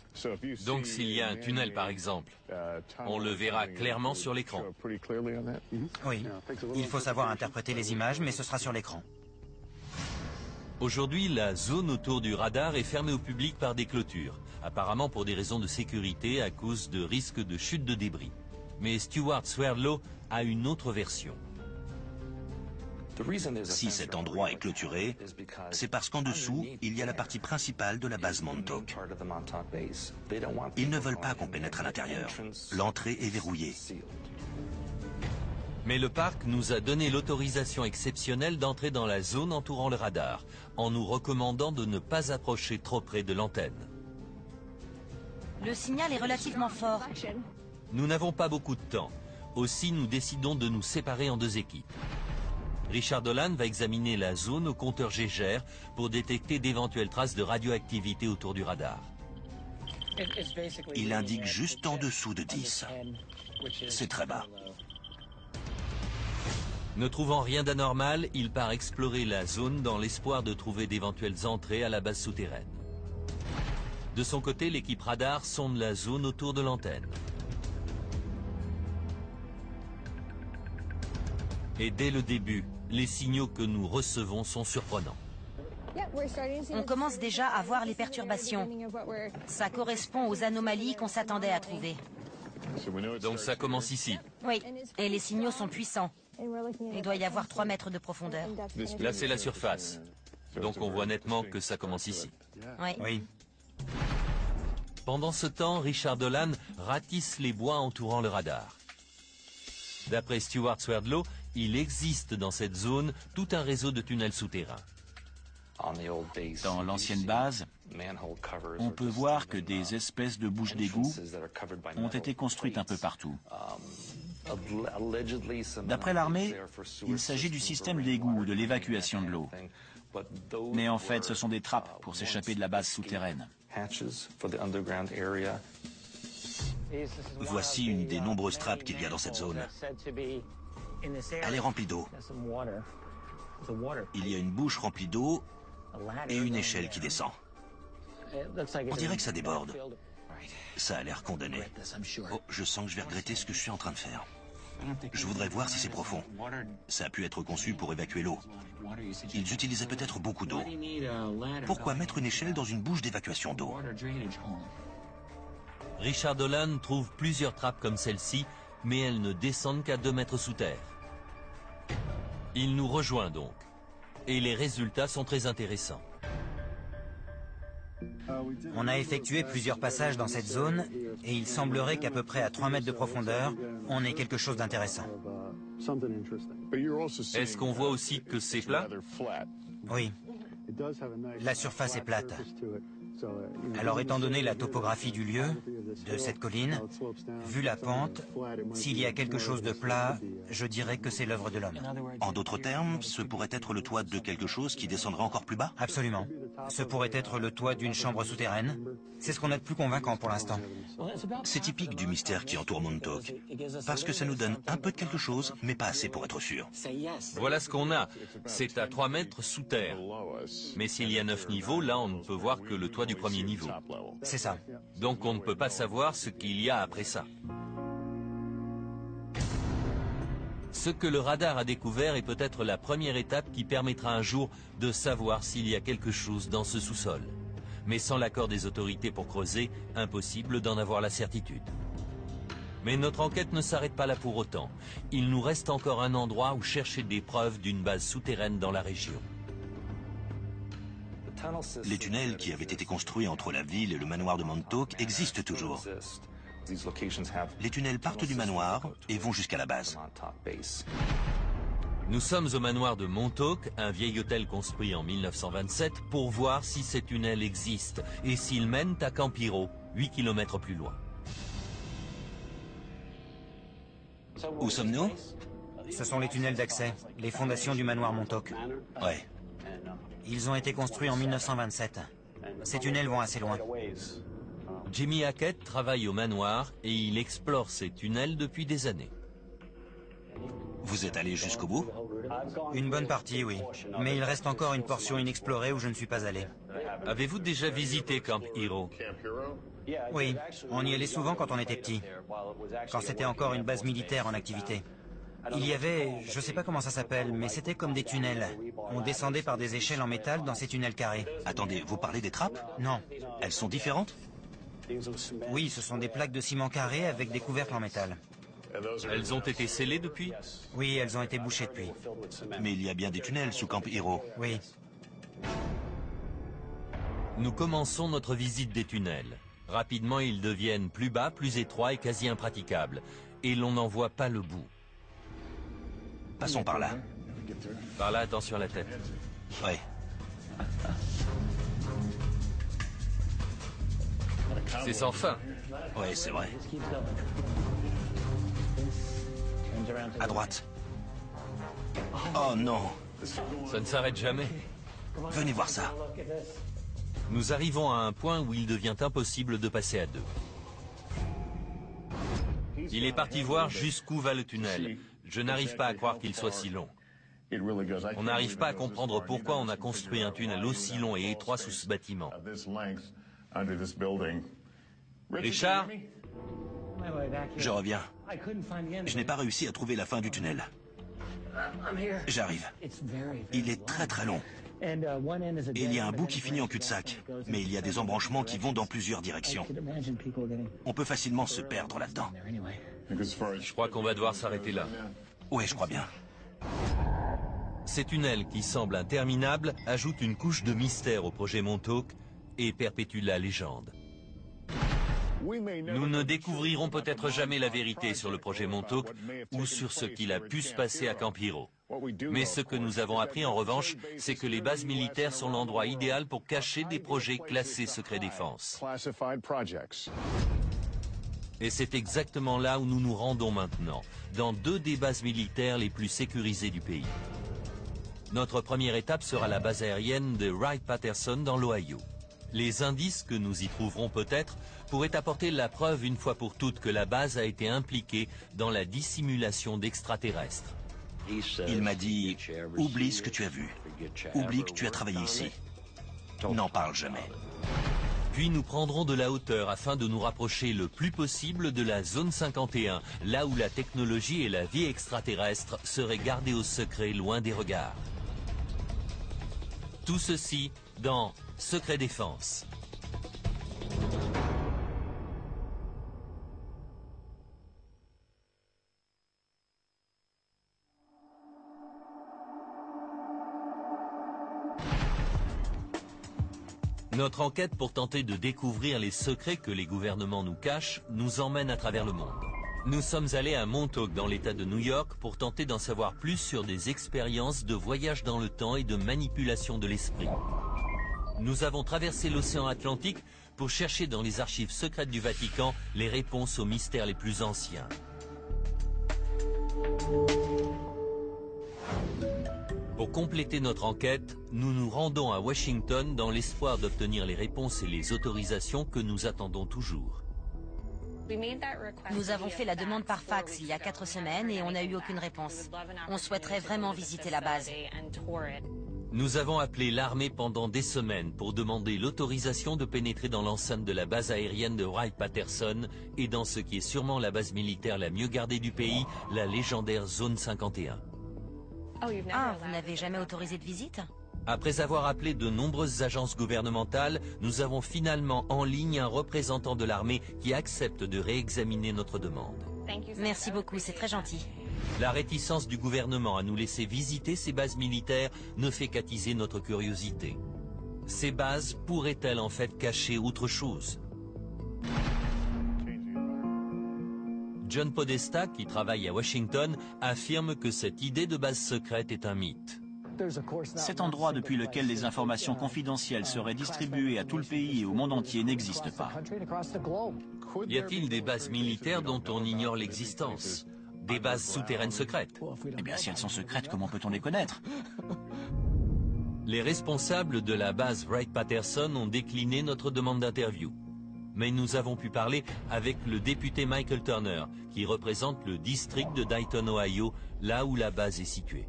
Donc s'il y a un tunnel par exemple, on le verra clairement sur l'écran. Oui, il faut savoir interpréter les images, mais ce sera sur l'écran. Aujourd'hui, la zone autour du radar est fermée au public par des clôtures, apparemment pour des raisons de sécurité à cause de risques de chute de débris. Mais Stuart Swerdlow a une autre version. Si cet endroit est clôturé, c'est parce qu'en dessous, il y a la partie principale de la base Montauk. Ils ne veulent pas qu'on pénètre à l'intérieur. L'entrée est verrouillée. Mais le parc nous a donné l'autorisation exceptionnelle d'entrer dans la zone entourant le radar, en nous recommandant de ne pas approcher trop près de l'antenne. Le signal est relativement fort. Nous n'avons pas beaucoup de temps. Aussi, nous décidons de nous séparer en deux équipes. Richard Dolan va examiner la zone au compteur Gégère pour détecter d'éventuelles traces de radioactivité autour du radar. Il indique juste en dessous de 10. C'est très bas. Ne trouvant rien d'anormal, il part explorer la zone dans l'espoir de trouver d'éventuelles entrées à la base souterraine. De son côté, l'équipe radar sonde la zone autour de l'antenne. Et dès le début, les signaux que nous recevons sont surprenants. On commence déjà à voir les perturbations. Ça correspond aux anomalies qu'on s'attendait à trouver. Donc ça commence ici. Oui, et les signaux sont puissants. Il doit y avoir 3 mètres de profondeur. Là, c'est la surface. Donc on voit nettement que ça commence ici. Oui. Oui. Pendant ce temps, Richard Dolan ratisse les bois entourant le radar. D'après Stuart Swerdlow, il existe dans cette zone tout un réseau de tunnels souterrains. Dans l'ancienne base, on peut voir que des espèces de bouches d'égout ont été construites un peu partout. D'après l'armée, il s'agit du système d'égout ou de l'évacuation de l'eau. Mais en fait, ce sont des trappes pour s'échapper de la base souterraine. Voici une des nombreuses trappes qu'il y a dans cette zone. Elle est remplie d'eau. Il y a une bouche remplie d'eau et une échelle qui descend. On dirait que ça déborde. Ça a l'air condamné. Oh, je sens que je vais regretter ce que je suis en train de faire. Je voudrais voir si c'est profond. Ça a pu être conçu pour évacuer l'eau. Ils utilisaient peut-être beaucoup d'eau. Pourquoi mettre une échelle dans une bouche d'évacuation d'eau? Richard Dolan trouve plusieurs trappes comme celle-ci, mais elles ne descendent qu'à 2 mètres sous terre. Il nous rejoint donc. Et les résultats sont très intéressants. On a effectué plusieurs passages dans cette zone et il semblerait qu'à peu près à 3 mètres de profondeur, on ait quelque chose d'intéressant. Est-ce qu'on voit aussi que c'est plat? Oui, la surface est plate. Alors étant donné la topographie du lieu, de cette colline, vu la pente, s'il y a quelque chose de plat, je dirais que c'est l'œuvre de l'homme. En d'autres termes, ce pourrait être le toit de quelque chose qui descendrait encore plus bas Absolument. Ce pourrait être le toit d'une chambre souterraine. C'est ce qu'on a de plus convaincant pour l'instant. C'est typique du mystère qui entoure Montauk. Parce que ça nous donne un peu de quelque chose, mais pas assez pour être sûr. Voilà ce qu'on a. C'est à 3 mètres sous terre. Mais s'il y a 9 niveaux, là on ne peut voir que le toit premier niveau. C'est ça. Donc on ne peut pas savoir ce qu'il y a après ça. Ce que le radar a découvert est peut-être la première étape qui permettra un jour de savoir s'il y a quelque chose dans ce sous-sol. Mais sans l'accord des autorités pour creuser, impossible d'en avoir la certitude. Mais notre enquête ne s'arrête pas là pour autant. Il nous reste encore un endroit où chercher des preuves d'une base souterraine dans la région. Les tunnels qui avaient été construits entre la ville et le manoir de Montauk existent toujours. Les tunnels partent du manoir et vont jusqu'à la base. Nous sommes au manoir de Montauk, un vieil hôtel construit en 1927, pour voir si ces tunnels existent et s'ils mènent à Campiro, 8 km plus loin. Où sommes-nous? Ce sont les tunnels d'accès, les fondations du manoir Montauk. Ouais. Ils ont été construits en 1927. Ces tunnels vont assez loin. Jimmy Hackett travaille au manoir et il explore ces tunnels depuis des années. Vous êtes allé jusqu'au bout? Une bonne partie, oui. Mais il reste encore une portion inexplorée où je ne suis pas allé. Avez-vous déjà visité Camp Hero? Oui, on y allait souvent quand on était petit. Quand c'était encore une base militaire en activité. Il y avait, je sais pas comment ça s'appelle, mais c'était comme des tunnels. On descendait par des échelles en métal dans ces tunnels carrés. Attendez, vous parlez des trappes? Non. Elles sont différentes? Oui, ce sont des plaques de ciment carré avec des couvercles en métal. Elles ont été scellées depuis? Oui, elles ont été bouchées depuis. Mais il y a bien des tunnels sous Camp Hero. Oui. Nous commençons notre visite des tunnels. Rapidement, ils deviennent plus bas, plus étroits et quasi impraticables. Et l'on n'en voit pas le bout. Passons par là. Par là, attention à la tête. Ouais. C'est sans fin. Ouais, c'est vrai. À droite. Oh non Ça ne s'arrête jamais. Venez voir ça. Nous arrivons à un point où il devient impossible de passer à deux. Il est parti voir jusqu'où va le tunnel. Je n'arrive pas à croire qu'il soit si long. On n'arrive pas à comprendre pourquoi on a construit un tunnel aussi long et étroit sous ce bâtiment. Richard Je reviens. Je n'ai pas réussi à trouver la fin du tunnel. J'arrive. Il est très très long. Et il y a un bout qui finit en cul-de-sac. Mais il y a des embranchements qui vont dans plusieurs directions. On peut facilement se perdre là-dedans. Je crois qu'on va devoir s'arrêter là. Ouais, je crois bien. Ces tunnels qui semblent interminables ajoutent une couche de mystère au projet Montauk et perpétuent la légende. Nous ne découvrirons peut-être jamais la vérité sur le projet Montauk ou sur ce qu'il a pu se passer à Campiro. Mais ce que nous avons appris en revanche, c'est que les bases militaires sont l'endroit idéal pour cacher des projets classés secret défense. Et c'est exactement là où nous nous rendons maintenant, dans deux des bases militaires les plus sécurisées du pays. Notre première étape sera la base aérienne de Wright-Patterson dans l'Ohio. Les indices que nous y trouverons peut-être pourraient apporter la preuve une fois pour toutes que la base a été impliquée dans la dissimulation d'extraterrestres. Il m'a dit, oublie ce que tu as vu. Oublie que tu as travaillé ici. N'en parle jamais. Puis nous prendrons de la hauteur afin de nous rapprocher le plus possible de la zone 51, là où la technologie et la vie extraterrestre seraient gardées au secret loin des regards. Tout ceci dans Secret Défense. Notre enquête pour tenter de découvrir les secrets que les gouvernements nous cachent nous emmène à travers le monde. Nous sommes allés à Montauk dans l'état de New York pour tenter d'en savoir plus sur des expériences de voyage dans le temps et de manipulation de l'esprit. Nous avons traversé l'océan Atlantique pour chercher dans les archives secrètes du Vatican les réponses aux mystères les plus anciens. Pour compléter notre enquête, nous nous rendons à Washington dans l'espoir d'obtenir les réponses et les autorisations que nous attendons toujours. Nous avons fait la demande par fax il y a quatre semaines et on n'a eu aucune réponse. On souhaiterait vraiment visiter la base. Nous avons appelé l'armée pendant des semaines pour demander l'autorisation de pénétrer dans l'enceinte de la base aérienne de Wright-Patterson et dans ce qui est sûrement la base militaire la mieux gardée du pays, la légendaire Zone 51. Ah, vous n'avez jamais autorisé de visite Après avoir appelé de nombreuses agences gouvernementales, nous avons finalement en ligne un représentant de l'armée qui accepte de réexaminer notre demande. Merci beaucoup, c'est très gentil. La réticence du gouvernement à nous laisser visiter ces bases militaires ne fait qu'attiser notre curiosité. Ces bases pourraient-elles en fait cacher autre chose? John Podesta, qui travaille à Washington, affirme que cette idée de base secrète est un mythe. Cet endroit depuis lequel les informations confidentielles seraient distribuées à tout le pays et au monde entier n'existe pas. Y a-t-il des bases militaires dont on ignore l'existence? Des bases souterraines secrètes? Eh bien, si elles sont secrètes, comment peut-on les connaître? Les responsables de la base Wright-Patterson ont décliné notre demande d'interview. Mais nous avons pu parler avec le député Michael Turner, qui représente le district de Dayton, Ohio, là où la base est située.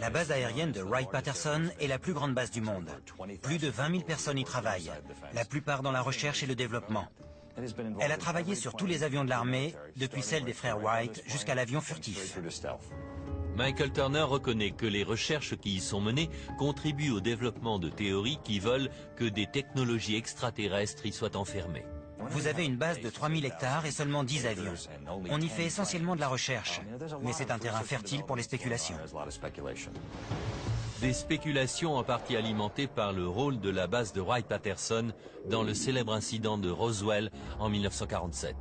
La base aérienne de Wright-Patterson est la plus grande base du monde. Plus de 20 000 personnes y travaillent, la plupart dans la recherche et le développement. Elle a travaillé sur tous les avions de l'armée, depuis celle des frères Wright jusqu'à l'avion furtif. Michael Turner reconnaît que les recherches qui y sont menées contribuent au développement de théories qui veulent que des technologies extraterrestres y soient enfermées. Vous avez une base de 3000 hectares et seulement 10 avions. On y fait essentiellement de la recherche, mais c'est un terrain fertile pour les spéculations. Des spéculations en partie alimentées par le rôle de la base de Wright-Patterson dans le célèbre incident de Roswell en 1947.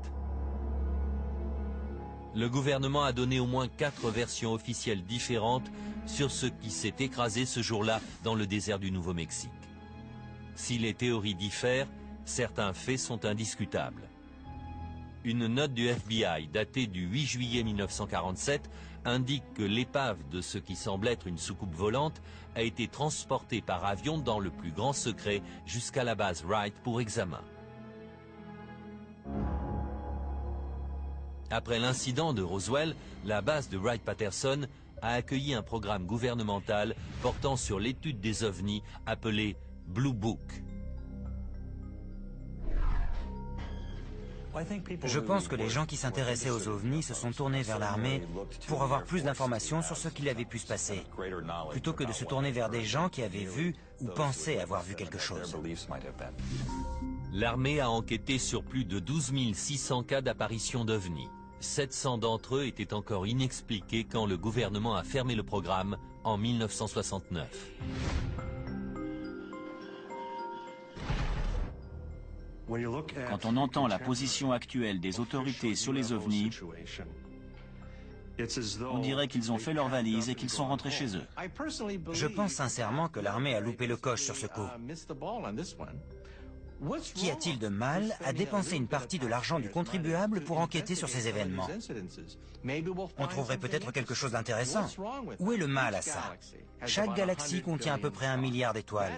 Le gouvernement a donné au moins quatre versions officielles différentes sur ce qui s'est écrasé ce jour-là dans le désert du Nouveau-Mexique. Si les théories diffèrent, certains faits sont indiscutables. Une note du FBI datée du 8 juillet 1947 indique que l'épave de ce qui semble être une soucoupe volante a été transportée par avion dans le plus grand secret jusqu'à la base Wright pour examen. Après l'incident de Roswell, la base de Wright-Patterson a accueilli un programme gouvernemental portant sur l'étude des ovnis appelé Blue Book. Je pense que les gens qui s'intéressaient aux ovnis se sont tournés vers l'armée pour avoir plus d'informations sur ce qu'il avait pu se passer, plutôt que de se tourner vers des gens qui avaient vu ou pensaient avoir vu quelque chose. L'armée a enquêté sur plus de 12 600 cas d'apparition d'ovnis. 700 d'entre eux étaient encore inexpliqués quand le gouvernement a fermé le programme en 1969. Quand on entend la position actuelle des autorités sur les ovnis, on dirait qu'ils ont fait leur valise et qu'ils sont rentrés chez eux. Je pense sincèrement que l'armée a loupé le coche sur ce coup. Qu'y a-t-il de mal à dépenser une partie de l'argent du contribuable pour enquêter sur ces événements? On trouverait peut-être quelque chose d'intéressant. Où est le mal à ça? Chaque galaxie contient à peu près un milliard d'étoiles.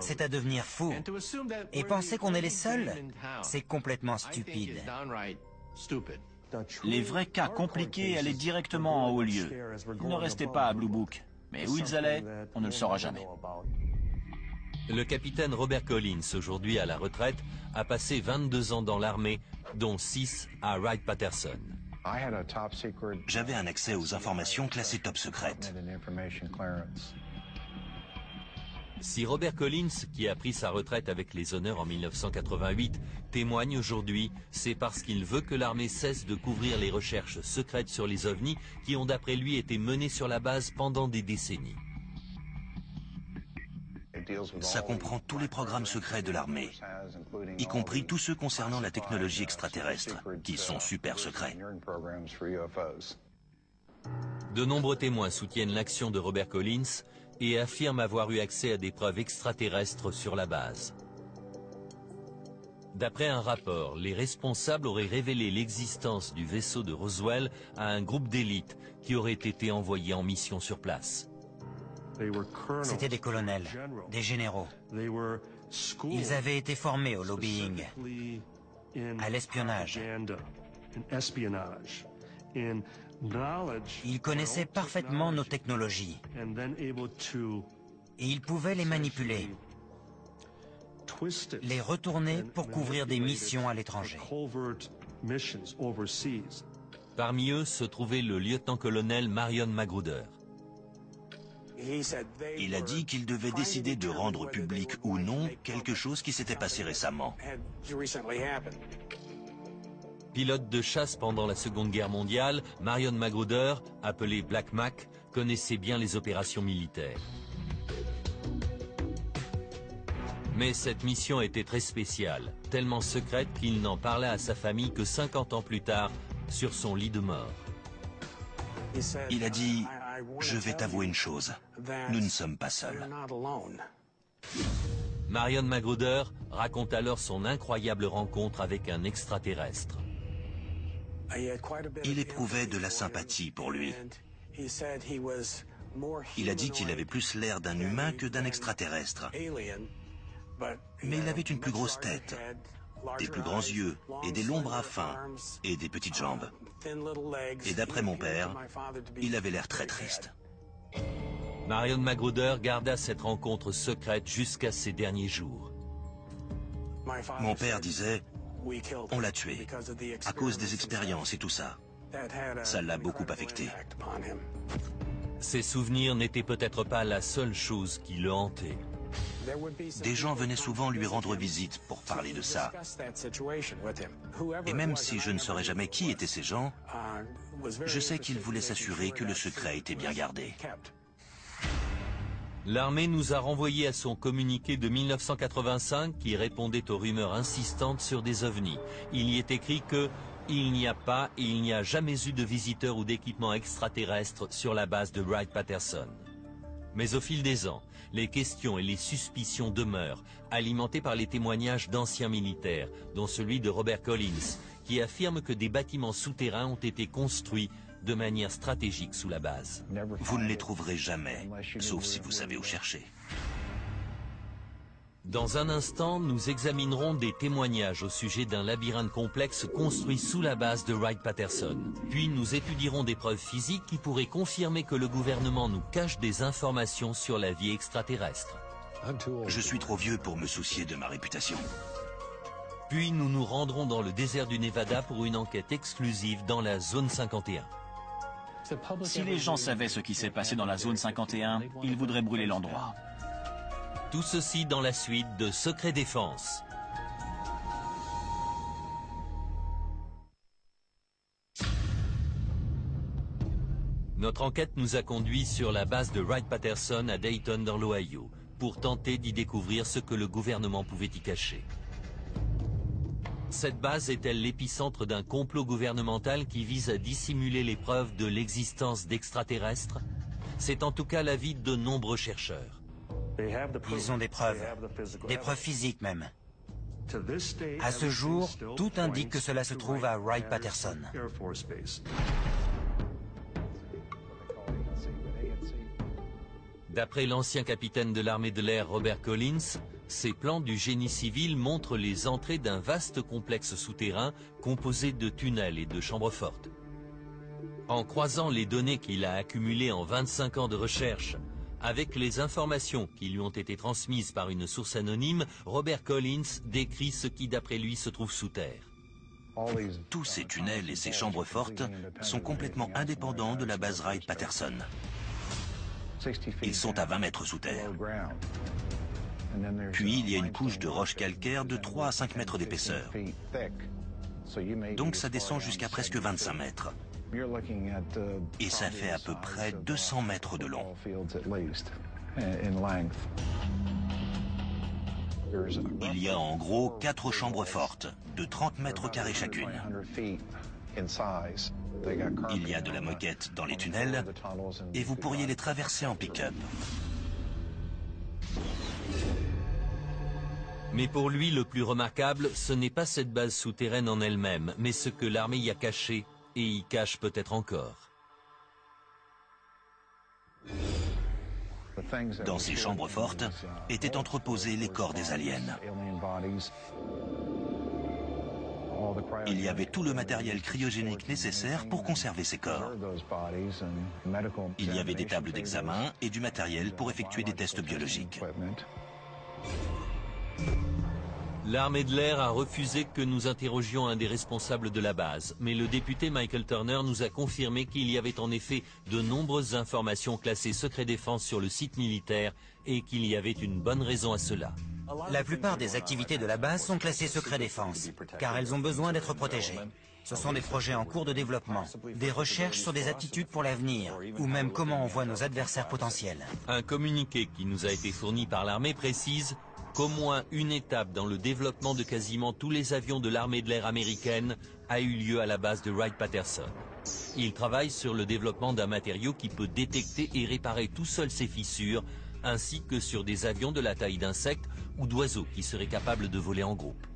C'est à devenir fou. Et penser qu'on est les seuls, c'est complètement stupide. Les vrais cas compliqués allaient directement en haut lieu. Ils ne restaient pas à Blue Book. Mais où ils allaient, on ne le saura jamais. Le capitaine Robert Collins, aujourd'hui à la retraite, a passé 22 ans dans l'armée, dont 6 à Wright-Patterson. J'avais un accès aux informations classées top secrètes. Si Robert Collins, qui a pris sa retraite avec les honneurs en 1988, témoigne aujourd'hui, c'est parce qu'il veut que l'armée cesse de couvrir les recherches secrètes sur les ovnis qui ont d'après lui été menées sur la base pendant des décennies. Ça comprend tous les programmes secrets de l'armée, y compris tous ceux concernant la technologie extraterrestre, qui sont super secrets. De nombreux témoins soutiennent l'action de Robert Collins et affirment avoir eu accès à des preuves extraterrestres sur la base. D'après un rapport, les responsables auraient révélé l'existence du vaisseau de Roswell à un groupe d'élite qui aurait été envoyé en mission sur place. C'était des colonels, des généraux. Ils avaient été formés au lobbying, à l'espionnage, Il connaissait parfaitement nos technologies et il pouvait les manipuler, les retourner pour couvrir des missions à l'étranger. Parmi eux se trouvait le lieutenant-colonel Marion Magruder. Il a dit qu'il devait décider de rendre public ou non quelque chose qui s'était passé récemment. Pilote de chasse pendant la Seconde Guerre mondiale, Marion Magruder, appelé Black Mac, connaissait bien les opérations militaires. Mais cette mission était très spéciale, tellement secrète qu'il n'en parlait à sa famille que 50 ans plus tard, sur son lit de mort. Il a dit je vais t'avouer une chose. Nous ne sommes pas seuls. Marion Magruder raconte alors son incroyable rencontre avec un extraterrestre. Il éprouvait de la sympathie pour lui. Il a dit qu'il avait plus l'air d'un humain que d'un extraterrestre. Mais il avait une plus grosse tête, des plus grands yeux et des longs bras fins et des petites jambes. Et d'après mon père, il avait l'air très triste. Marion Magruder garda cette rencontre secrète jusqu'à ses derniers jours. Mon père disait, on l'a tué à cause des expériences et tout ça. Ça l'a beaucoup affecté. Ses souvenirs n'étaient peut-être pas la seule chose qui le hantait. Des gens venaient souvent lui rendre visite pour parler de ça. Et même si je ne saurais jamais qui étaient ces gens, je sais qu'ils voulaient s'assurer que le secret était bien gardé. L'armée nous a renvoyé à son communiqué de 1985 qui répondait aux rumeurs insistantes sur des ovnis. Il y est écrit que il n'y a pas et il n'y a jamais eu de visiteurs ou d'équipements extraterrestres sur la base de Wright-Patterson. Mais au fil des ans, les questions et les suspicions demeurent, alimentées par les témoignages d'anciens militaires, dont celui de Robert Collins, qui affirme que des bâtiments souterrains ont été construits de manière stratégique sous la base. Vous ne les trouverez jamais, sauf si vous savez où chercher. Dans un instant, nous examinerons des témoignages au sujet d'un labyrinthe complexe construit sous la base de Wright-Patterson. Puis nous étudierons des preuves physiques qui pourraient confirmer que le gouvernement nous cache des informations sur la vie extraterrestre. Je suis trop vieux pour me soucier de ma réputation. Puis nous nous rendrons dans le désert du Nevada pour une enquête exclusive dans la zone 51. Si les gens savaient ce qui s'est passé dans la zone 51, ils voudraient brûler l'endroit. Tout ceci dans la suite de Secret Défense. Notre enquête nous a conduit sur la base de Wright-Patterson à Dayton dans l'Ohio pour tenter d'y découvrir ce que le gouvernement pouvait y cacher. Cette base est-elle l'épicentre d'un complot gouvernemental qui vise à dissimuler les preuves de l'existence d'extraterrestres? C'est en tout cas l'avis de nombreux chercheurs. Ils ont des preuves, des preuves physiques même. À ce jour, tout indique que cela se trouve à Wright-Patterson. D'après l'ancien capitaine de l'armée de l'air Robert Collins, ces plans du génie civil montrent les entrées d'un vaste complexe souterrain composé de tunnels et de chambres fortes. En croisant les données qu'il a accumulées en 25 ans de recherche avec les informations qui lui ont été transmises par une source anonyme, Robert Collins décrit ce qui d'après lui se trouve sous terre. Tous ces tunnels et ces chambres fortes sont complètement indépendants de la base Wright-Patterson. Ils sont à 20 mètres sous terre. Puis il y a une couche de roches calcaires de 3 à 5 mètres d'épaisseur. Donc ça descend jusqu'à presque 25 mètres. Et ça fait à peu près 200 mètres de long. Il y a en gros quatre chambres fortes, de 30 mètres carrés chacune. Il y a de la moquette dans les tunnels et vous pourriez les traverser en pick-up. Mais pour lui, le plus remarquable, ce n'est pas cette base souterraine en elle-même, mais ce que l'armée y a caché et y cache peut-être encore. Dans ces chambres fortes étaient entreposés les corps des aliens. Il y avait tout le matériel cryogénique nécessaire pour conserver ces corps. Il y avait des tables d'examen et du matériel pour effectuer des tests biologiques. L'armée de l'air a refusé que nous interrogions un des responsables de la base, mais le député Michael Turner nous a confirmé qu'il y avait en effet de nombreuses informations classées secret défense sur le site militaire et qu'il y avait une bonne raison à cela. La plupart des activités de la base sont classées secret défense, car elles ont besoin d'être protégées. Ce sont des projets en cours de développement, des recherches sur des aptitudes pour l'avenir, ou même comment on voit nos adversaires potentiels. Un communiqué qui nous a été fourni par l'armée précise qu'au moins une étape dans le développement de quasiment tous les avions de l'armée de l'air américaine a eu lieu à la base de Wright-Patterson. Il travaille sur le développement d'un matériau qui peut détecter et réparer tout seul ces fissures, ainsi que sur des avions de la taille d'insectes ou d'oiseaux qui seraient capables de voler en groupe.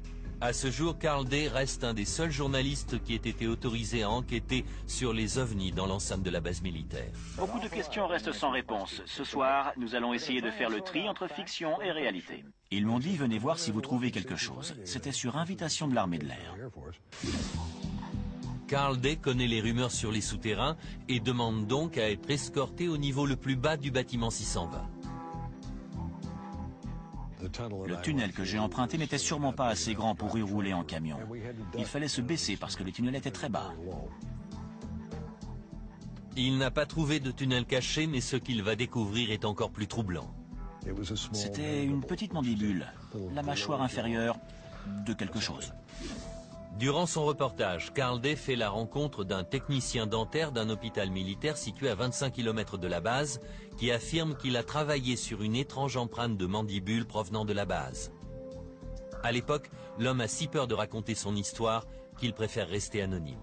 À ce jour, Carl Day reste un des seuls journalistes qui ait été autorisé à enquêter sur les ovnis dans l'enceinte de la base militaire. Beaucoup de questions restent sans réponse. Ce soir, nous allons essayer de faire le tri entre fiction et réalité. Ils m'ont dit, venez voir si vous trouvez quelque chose. C'était sur invitation de l'armée de l'air. Carl Day connaît les rumeurs sur les souterrains et demande donc à être escorté au niveau le plus bas du bâtiment 620. Le tunnel que j'ai emprunté n'était sûrement pas assez grand pour y rouler en camion. Il fallait se baisser parce que le tunnel était très bas. Il n'a pas trouvé de tunnel caché, mais ce qu'il va découvrir est encore plus troublant. C'était une petite mandibule, la mâchoire inférieure de quelque chose. Durant son reportage, Carl Day fait la rencontre d'un technicien dentaire d'un hôpital militaire situé à 25 km de la base qui affirme qu'il a travaillé sur une étrange empreinte de mandibule provenant de la base. À l'époque, l'homme a si peur de raconter son histoire qu'il préfère rester anonyme.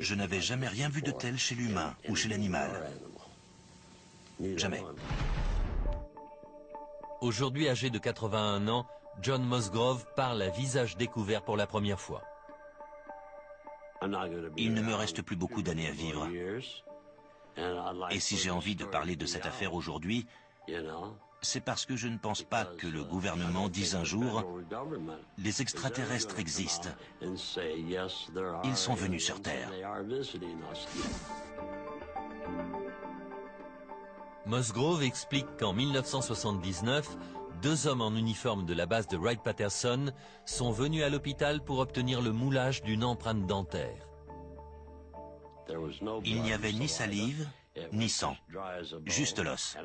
Je n'avais jamais rien vu de tel chez l'humain ou chez l'animal. Jamais. Aujourd'hui âgé de 81 ans, John Musgrove parle à visage découvert pour la première fois. Il ne me reste plus beaucoup d'années à vivre. Et si j'ai envie de parler de cette affaire aujourd'hui, c'est parce que je ne pense pas que le gouvernement dise un jour « les extraterrestres existent, ils sont venus sur Terre ». Musgrove explique qu'en 1979, deux hommes en uniforme de la base de Wright-Patterson sont venus à l'hôpital pour obtenir le moulage d'une empreinte dentaire. Il n'y avait ni salive, ni sang, juste l'os.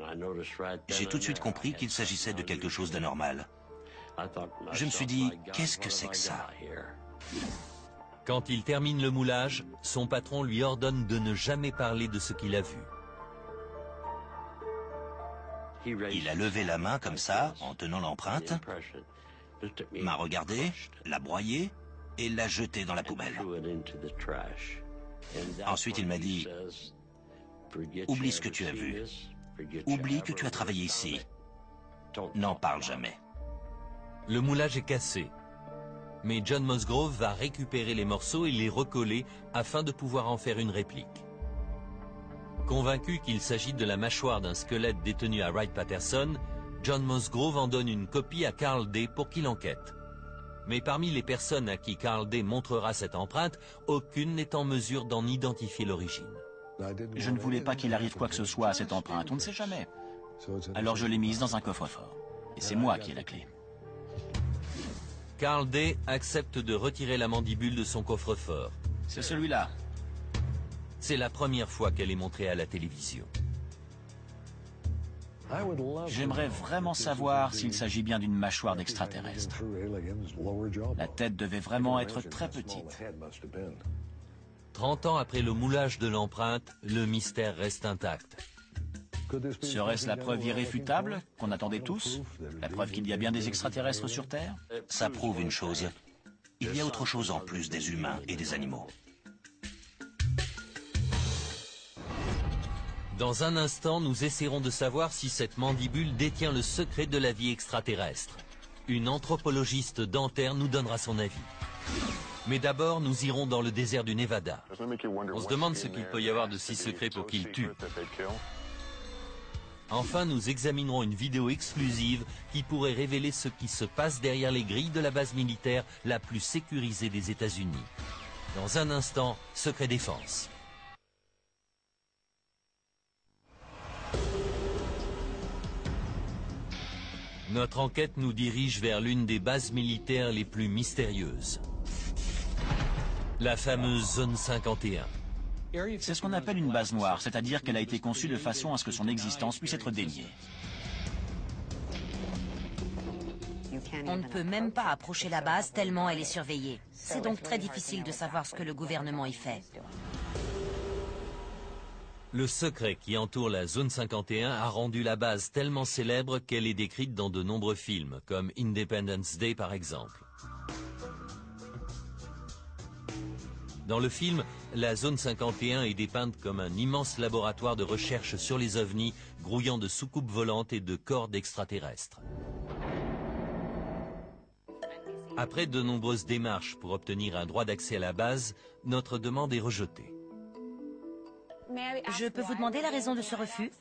J'ai tout de suite compris qu'il s'agissait de quelque chose d'anormal. Je me suis dit, qu'est-ce que c'est que ça Quand il termine le moulage, son patron lui ordonne de ne jamais parler de ce qu'il a vu. Il a levé la main comme ça, en tenant l'empreinte, m'a regardé, l'a broyé et l'a jeté dans la poubelle. Ensuite, il m'a dit, oublie ce que tu as vu, oublie que tu as travaillé ici, n'en parle jamais. Le moulage est cassé, mais John Musgrove va récupérer les morceaux et les recoller afin de pouvoir en faire une réplique. Convaincu qu'il s'agit de la mâchoire d'un squelette détenu à Wright-Patterson, John Musgrove en donne une copie à Carl Day pour qu'il enquête. Mais parmi les personnes à qui Carl Day montrera cette empreinte, aucune n'est en mesure d'en identifier l'origine. Je ne voulais pas qu'il arrive quoi que ce soit à cette empreinte, on ne sait jamais. Alors je l'ai mise dans un coffre-fort. Et c'est moi qui ai la clé. Carl Day accepte de retirer la mandibule de son coffre-fort. C'est celui-là. C'est la première fois qu'elle est montrée à la télévision. J'aimerais vraiment savoir s'il s'agit bien d'une mâchoire d'extraterrestre. La tête devait vraiment être très petite. 30 ans après le moulage de l'empreinte, le mystère reste intact. Serait-ce la preuve irréfutable qu'on attendait tous? La preuve qu'il y a bien des extraterrestres sur Terre? Ça prouve une chose. Il y a autre chose en plus des humains et des animaux. Dans un instant, nous essaierons de savoir si cette mandibule détient le secret de la vie extraterrestre. Une anthropologiste dentaire nous donnera son avis. Mais d'abord, nous irons dans le désert du Nevada. On se demande ce qu'il peut y avoir de si secret pour qu'il tue. Enfin, nous examinerons une vidéo exclusive qui pourrait révéler ce qui se passe derrière les grilles de la base militaire la plus sécurisée des États-Unis. Dans un instant, Secret Défense. Notre enquête nous dirige vers l'une des bases militaires les plus mystérieuses. La fameuse Zone 51. C'est ce qu'on appelle une base noire, c'est-à-dire qu'elle a été conçue de façon à ce que son existence puisse être déniée. On ne peut même pas approcher la base tellement elle est surveillée. C'est donc très difficile de savoir ce que le gouvernement y fait. Le secret qui entoure la zone 51 a rendu la base tellement célèbre qu'elle est décrite dans de nombreux films, comme Independence Day par exemple. Dans le film, la zone 51 est dépeinte comme un immense laboratoire de recherche sur les ovnis, grouillant de soucoupes volantes et de corps d'extraterrestres. Après de nombreuses démarches pour obtenir un droit d'accès à la base, notre demande est rejetée. Je peux vous demander la raison de ce refus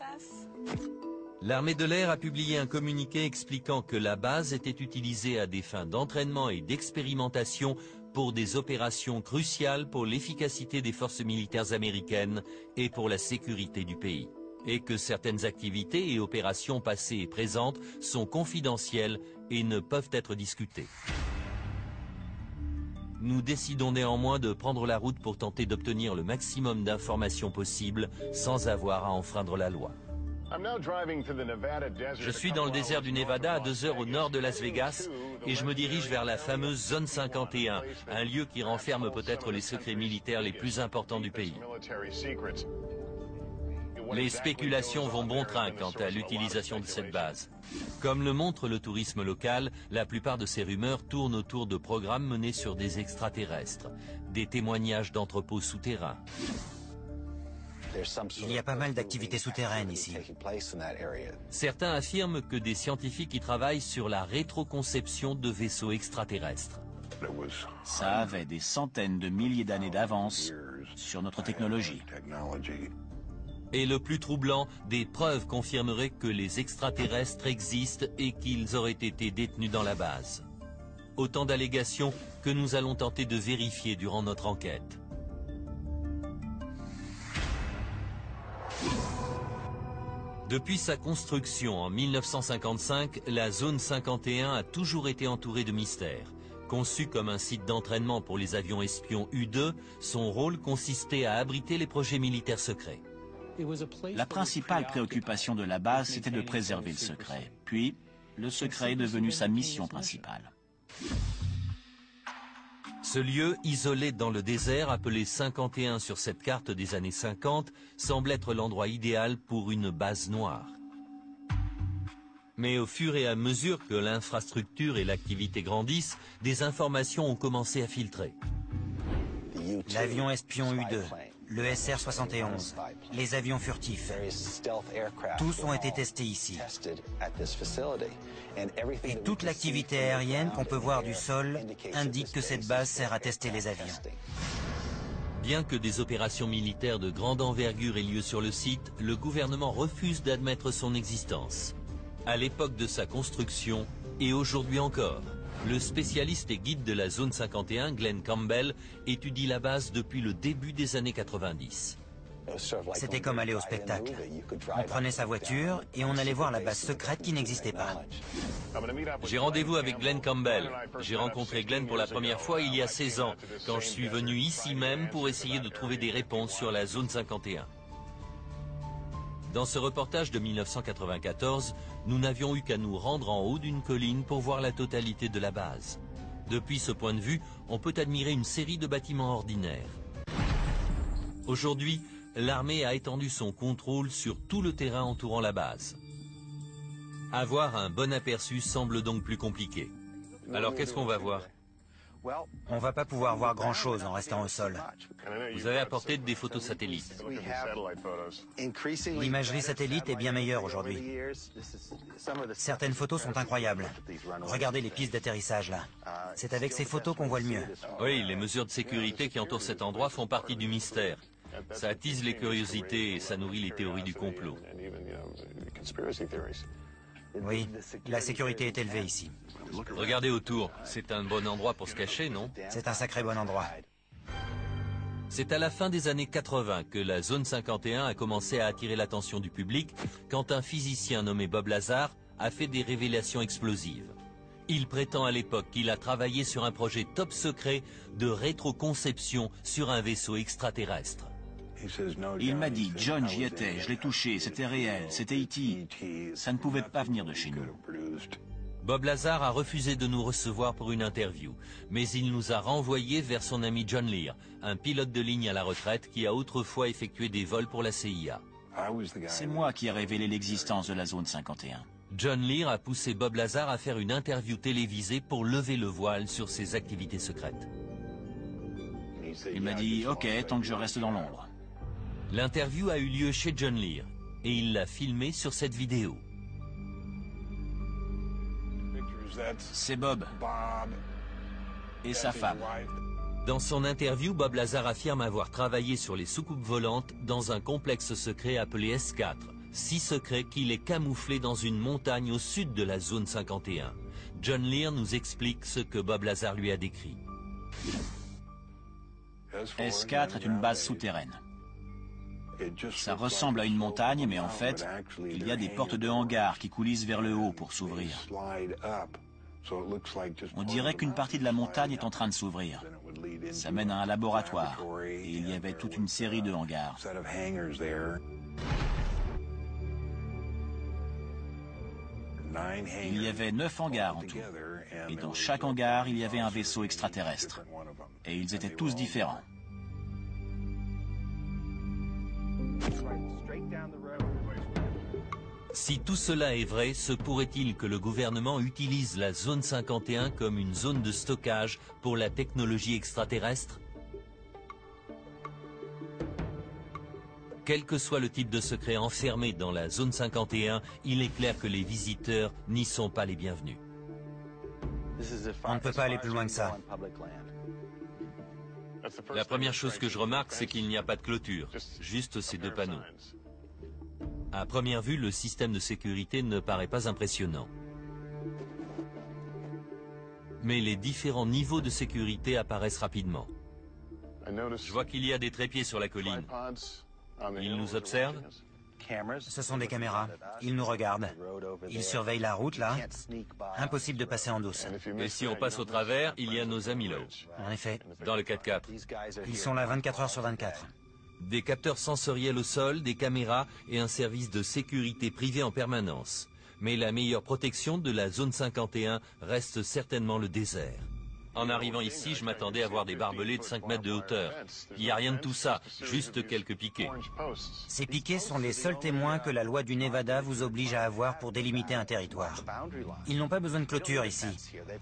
L'armée de l'air a publié un communiqué expliquant que la base était utilisée à des fins d'entraînement et d'expérimentation pour des opérations cruciales pour l'efficacité des forces militaires américaines et pour la sécurité du pays. Et que certaines activités et opérations passées et présentes sont confidentielles et ne peuvent être discutées. Nous décidons néanmoins de prendre la route pour tenter d'obtenir le maximum d'informations possibles sans avoir à enfreindre la loi. Je suis dans le désert du Nevada à deux heures au nord de Las Vegas et je me dirige vers la fameuse zone 51, un lieu qui renferme peut-être les secrets militaires les plus importants du pays. Les spéculations vont bon train quant à l'utilisation de cette base. Comme le montre le tourisme local, la plupart de ces rumeurs tournent autour de programmes menés sur des extraterrestres, des témoignages d'entrepôts souterrains. Il y a pas mal d'activités souterraines ici. Certains affirment que des scientifiques y travaillent sur la rétroconception de vaisseaux extraterrestres. Ça avait des centaines de milliers d'années d'avance sur notre technologie. Et le plus troublant, des preuves confirmeraient que les extraterrestres existent et qu'ils auraient été détenus dans la base. Autant d'allégations que nous allons tenter de vérifier durant notre enquête. Depuis sa construction en 1955, la zone 51 a toujours été entourée de mystères. Conçue comme un site d'entraînement pour les avions espions U-2, son rôle consistait à abriter les projets militaires secrets. La principale préoccupation de la base, c'était de préserver le secret. Puis, le secret est devenu sa mission principale. Ce lieu, isolé dans le désert, appelé 51 sur cette carte des années 50, semble être l'endroit idéal pour une base noire. Mais au fur et à mesure que l'infrastructure et l'activité grandissent, des informations ont commencé à filtrer. L'avion espion U-2, le SR-71, les avions furtifs. Tous ont été testés ici. Et toute l'activité aérienne qu'on peut voir du sol indique que cette base sert à tester les avions. Bien que des opérations militaires de grande envergure aient lieu sur le site, le gouvernement refuse d'admettre son existence. À l'époque de sa construction, et aujourd'hui encore, le spécialiste et guide de la zone 51, Glenn Campbell, étudie la base depuis le début des années 90. C'était comme aller au spectacle. On prenait sa voiture et on allait voir la base secrète qui n'existait pas. J'ai rendez-vous avec Glenn Campbell. J'ai rencontré Glenn pour la première fois il y a 16 ans, quand je suis venu ici même pour essayer de trouver des réponses sur la zone 51. Dans ce reportage de 1994, nous n'avions eu qu'à nous rendre en haut d'une colline pour voir la totalité de la base. Depuis ce point de vue, on peut admirer une série de bâtiments ordinaires. Aujourd'hui, l'armée a étendu son contrôle sur tout le terrain entourant la base. Avoir un bon aperçu semble donc plus compliqué. Alors qu'est-ce qu'on va voir? On va pas pouvoir voir grand-chose en restant au sol. Vous avez apporté des photos satellites. L'imagerie satellite est bien meilleure aujourd'hui. Certaines photos sont incroyables. Regardez les pistes d'atterrissage là. C'est avec ces photos qu'on voit le mieux. Oui, les mesures de sécurité qui entourent cet endroit font partie du mystère. Ça attise les curiosités et ça nourrit les théories du complot. Oui, la sécurité est élevée ici. Regardez autour, c'est un bon endroit pour se cacher, non C'est un sacré bon endroit. C'est à la fin des années 80 que la zone 51 a commencé à attirer l'attention du public quand un physicien nommé Bob Lazar a fait des révélations explosives. Il prétend à l'époque qu'il a travaillé sur un projet top secret de rétroconception sur un vaisseau extraterrestre. Il m'a dit, John, j'y étais, je l'ai touché, c'était réel, c'était E.T. Ça ne pouvait pas venir de chez nous. Bob Lazar a refusé de nous recevoir pour une interview, mais il nous a renvoyés vers son ami John Lear, un pilote de ligne à la retraite qui a autrefois effectué des vols pour la CIA. C'est moi qui ai révélé l'existence de la zone 51. John Lear a poussé Bob Lazar à faire une interview télévisée pour lever le voile sur ses activités secrètes. Il m'a dit, ok, tant que je reste dans l'ombre. L'interview a eu lieu chez John Lear et il l'a filmé sur cette vidéo. C'est Bob et sa femme. Dans son interview, Bob Lazar affirme avoir travaillé sur les soucoupes volantes dans un complexe secret appelé S4, si secret qu'il est camouflé dans une montagne au sud de la zone 51. John Lear nous explique ce que Bob Lazar lui a décrit. S4 est une base souterraine. Ça ressemble à une montagne, mais en fait, il y a des portes de hangar qui coulissent vers le haut pour s'ouvrir. On dirait qu'une partie de la montagne est en train de s'ouvrir. Ça mène à un laboratoire, et il y avait toute une série de hangars. Il y avait neuf hangars en tout, et dans chaque hangar, il y avait un vaisseau extraterrestre. Et ils étaient tous différents. Si tout cela est vrai, se pourrait-il que le gouvernement utilise la zone 51 comme une zone de stockage pour la technologie extraterrestre? Quel que soit le type de secret enfermé dans la zone 51, il est clair que les visiteurs n'y sont pas les bienvenus. On ne peut pas aller plus loin que ça. La première chose que je remarque, c'est qu'il n'y a pas de clôture, juste ces deux panneaux. À première vue, le système de sécurité ne paraît pas impressionnant. Mais les différents niveaux de sécurité apparaissent rapidement. Je vois qu'il y a des trépieds sur la colline. Ils nous observent Ce sont des caméras. Ils nous regardent. Ils surveillent la route, là. Impossible de passer en douce. Et si on passe au travers, il y a nos amis là-haut, En effet, dans le 4x4. ils sont là 24 heures sur 24. Des capteurs sensoriels au sol, des caméras et un service de sécurité privé en permanence. Mais la meilleure protection de la zone 51 reste certainement le désert. En arrivant ici, je m'attendais à voir des barbelés de 5 mètres de hauteur. Il n'y a rien de tout ça, juste quelques piquets. Ces piquets sont les seuls témoins que la loi du Nevada vous oblige à avoir pour délimiter un territoire. Ils n'ont pas besoin de clôture ici.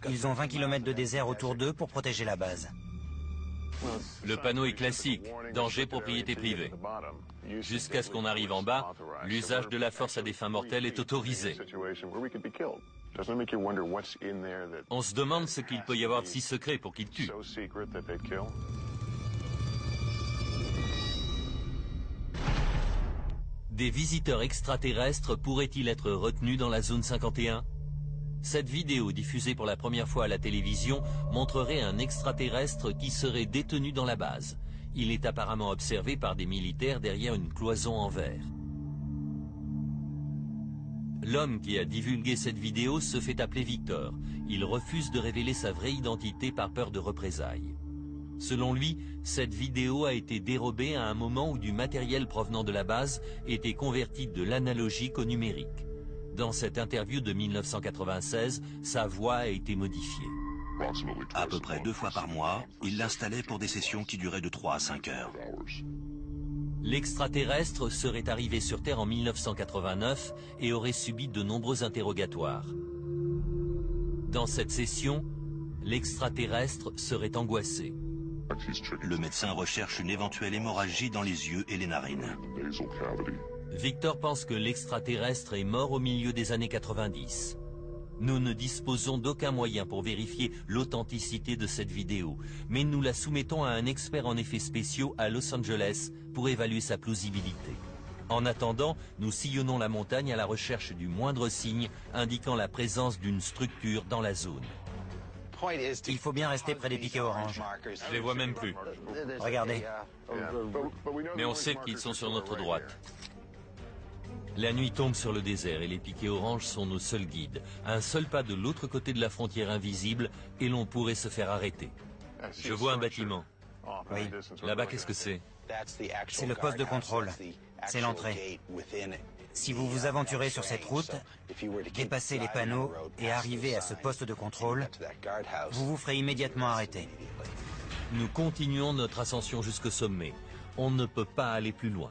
Ils ont 20 km de désert autour d'eux pour protéger la base. Le panneau est classique, danger propriété privée. Jusqu'à ce qu'on arrive en bas, l'usage de la force à des fins mortelles est autorisé. On se demande ce qu'il peut y avoir de si secret pour qu'ils tuent. Des visiteurs extraterrestres pourraient-ils être retenus dans la zone 51 Cette vidéo diffusée pour la première fois à la télévision montrerait un extraterrestre qui serait détenu dans la base. Il est apparemment observé par des militaires derrière une cloison en verre. L'homme qui a divulgué cette vidéo se fait appeler Victor. Il refuse de révéler sa vraie identité par peur de représailles. Selon lui, cette vidéo a été dérobée à un moment où du matériel provenant de la base était converti de l'analogique au numérique. Dans cette interview de 1996, sa voix a été modifiée. À peu près deux fois par mois, il l'installait pour des sessions qui duraient de 3 à 5 heures. L'extraterrestre serait arrivé sur Terre en 1989 et aurait subi de nombreux interrogatoires. Dans cette session, l'extraterrestre serait angoissé. Le médecin recherche une éventuelle hémorragie dans les yeux et les narines. Victor pense que l'extraterrestre est mort au milieu des années 90. Nous ne disposons d'aucun moyen pour vérifier l'authenticité de cette vidéo, mais nous la soumettons à un expert en effets spéciaux à Los Angeles pour évaluer sa plausibilité. En attendant, nous sillonnons la montagne à la recherche du moindre signe indiquant la présence d'une structure dans la zone. Il faut bien rester près des piquets oranges. Je les vois même plus. Regardez. Mais on sait qu'ils sont sur notre droite. La nuit tombe sur le désert et les piquets oranges sont nos seuls guides. Un seul pas de l'autre côté de la frontière invisible et l'on pourrait se faire arrêter. Je vois un bâtiment. Oui. Là-bas, qu'est-ce que c'est? C'est le poste de contrôle. C'est l'entrée. Si vous vous aventurez sur cette route, dépassez les panneaux et arrivez à ce poste de contrôle, vous vous ferez immédiatement arrêter. Nous continuons notre ascension jusqu'au sommet. On ne peut pas aller plus loin.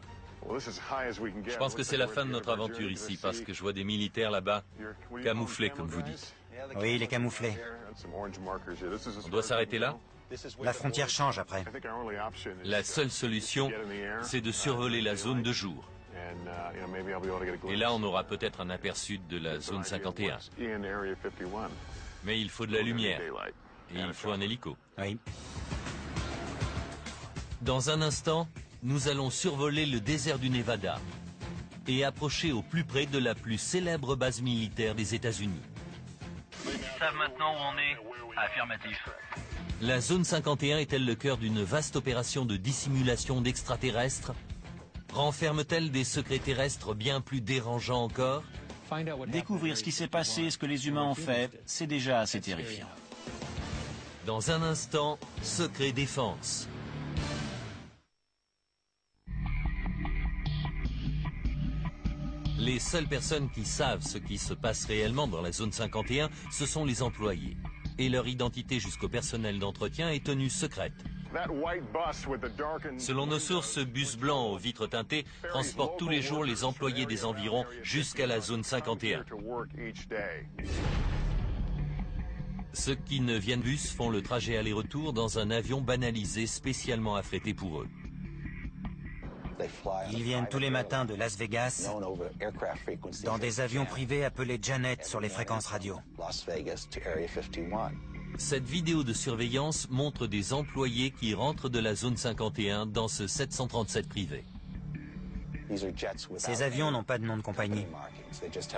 Je pense que c'est la fin de notre aventure ici, parce que je vois des militaires là-bas, camouflés comme vous dites. Oui, il est camouflé. On doit s'arrêter là La frontière change après. La seule solution, c'est de survoler la zone de jour. Et là, on aura peut-être un aperçu de la zone 51. Mais il faut de la lumière. Et il faut un hélico. Oui. Dans un instant, nous allons survoler le désert du Nevada et approcher au plus près de la plus célèbre base militaire des États-Unis. Ils savent maintenant où on est Affirmatif. La zone 51 est-elle le cœur d'une vaste opération de dissimulation d'extraterrestres? Renferme-t-elle des secrets terrestres bien plus dérangeants encore? Découvrir ce qui s'est passé, ce que les humains ont fait, c'est déjà assez terrifiant. Dans un instant, Secret Défense. Les seules personnes qui savent ce qui se passe réellement dans la zone 51, ce sont les employés. Et leur identité jusqu'au personnel d'entretien est tenue secrète. Selon nos sources, ce bus blanc aux vitres teintées transporte tous les jours les employés des environs jusqu'à la zone 51. Ceux qui ne viennent bus font le trajet aller-retour dans un avion banalisé spécialement affrété pour eux. Ils viennent tous les matins de Las Vegas dans des avions privés appelés Janet sur les fréquences radio. Cette vidéo de surveillance montre des employés qui rentrent de la zone 51 dans ce 737 privé. Ces avions n'ont pas de nom de compagnie.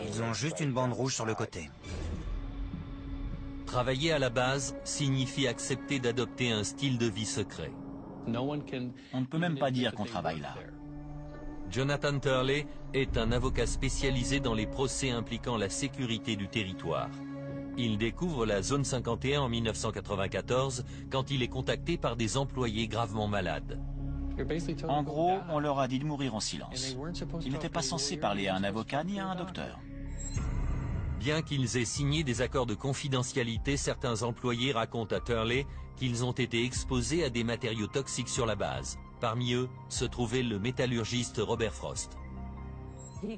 Ils ont juste une bande rouge sur le côté. Travailler à la base signifie accepter d'adopter un style de vie secret. On ne peut même pas dire qu'on travaille là. Jonathan Turley est un avocat spécialisé dans les procès impliquant la sécurité du territoire. Il découvre la zone 51 en 1994 quand il est contacté par des employés gravement malades. En gros, on leur a dit de mourir en silence. Ils n'étaient pas censés parler à un avocat ni à un docteur. Bien qu'ils aient signé des accords de confidentialité, certains employés racontent à Turley qu'ils ont été exposés à des matériaux toxiques sur la base. Parmi eux se trouvait le métallurgiste Robert Frost.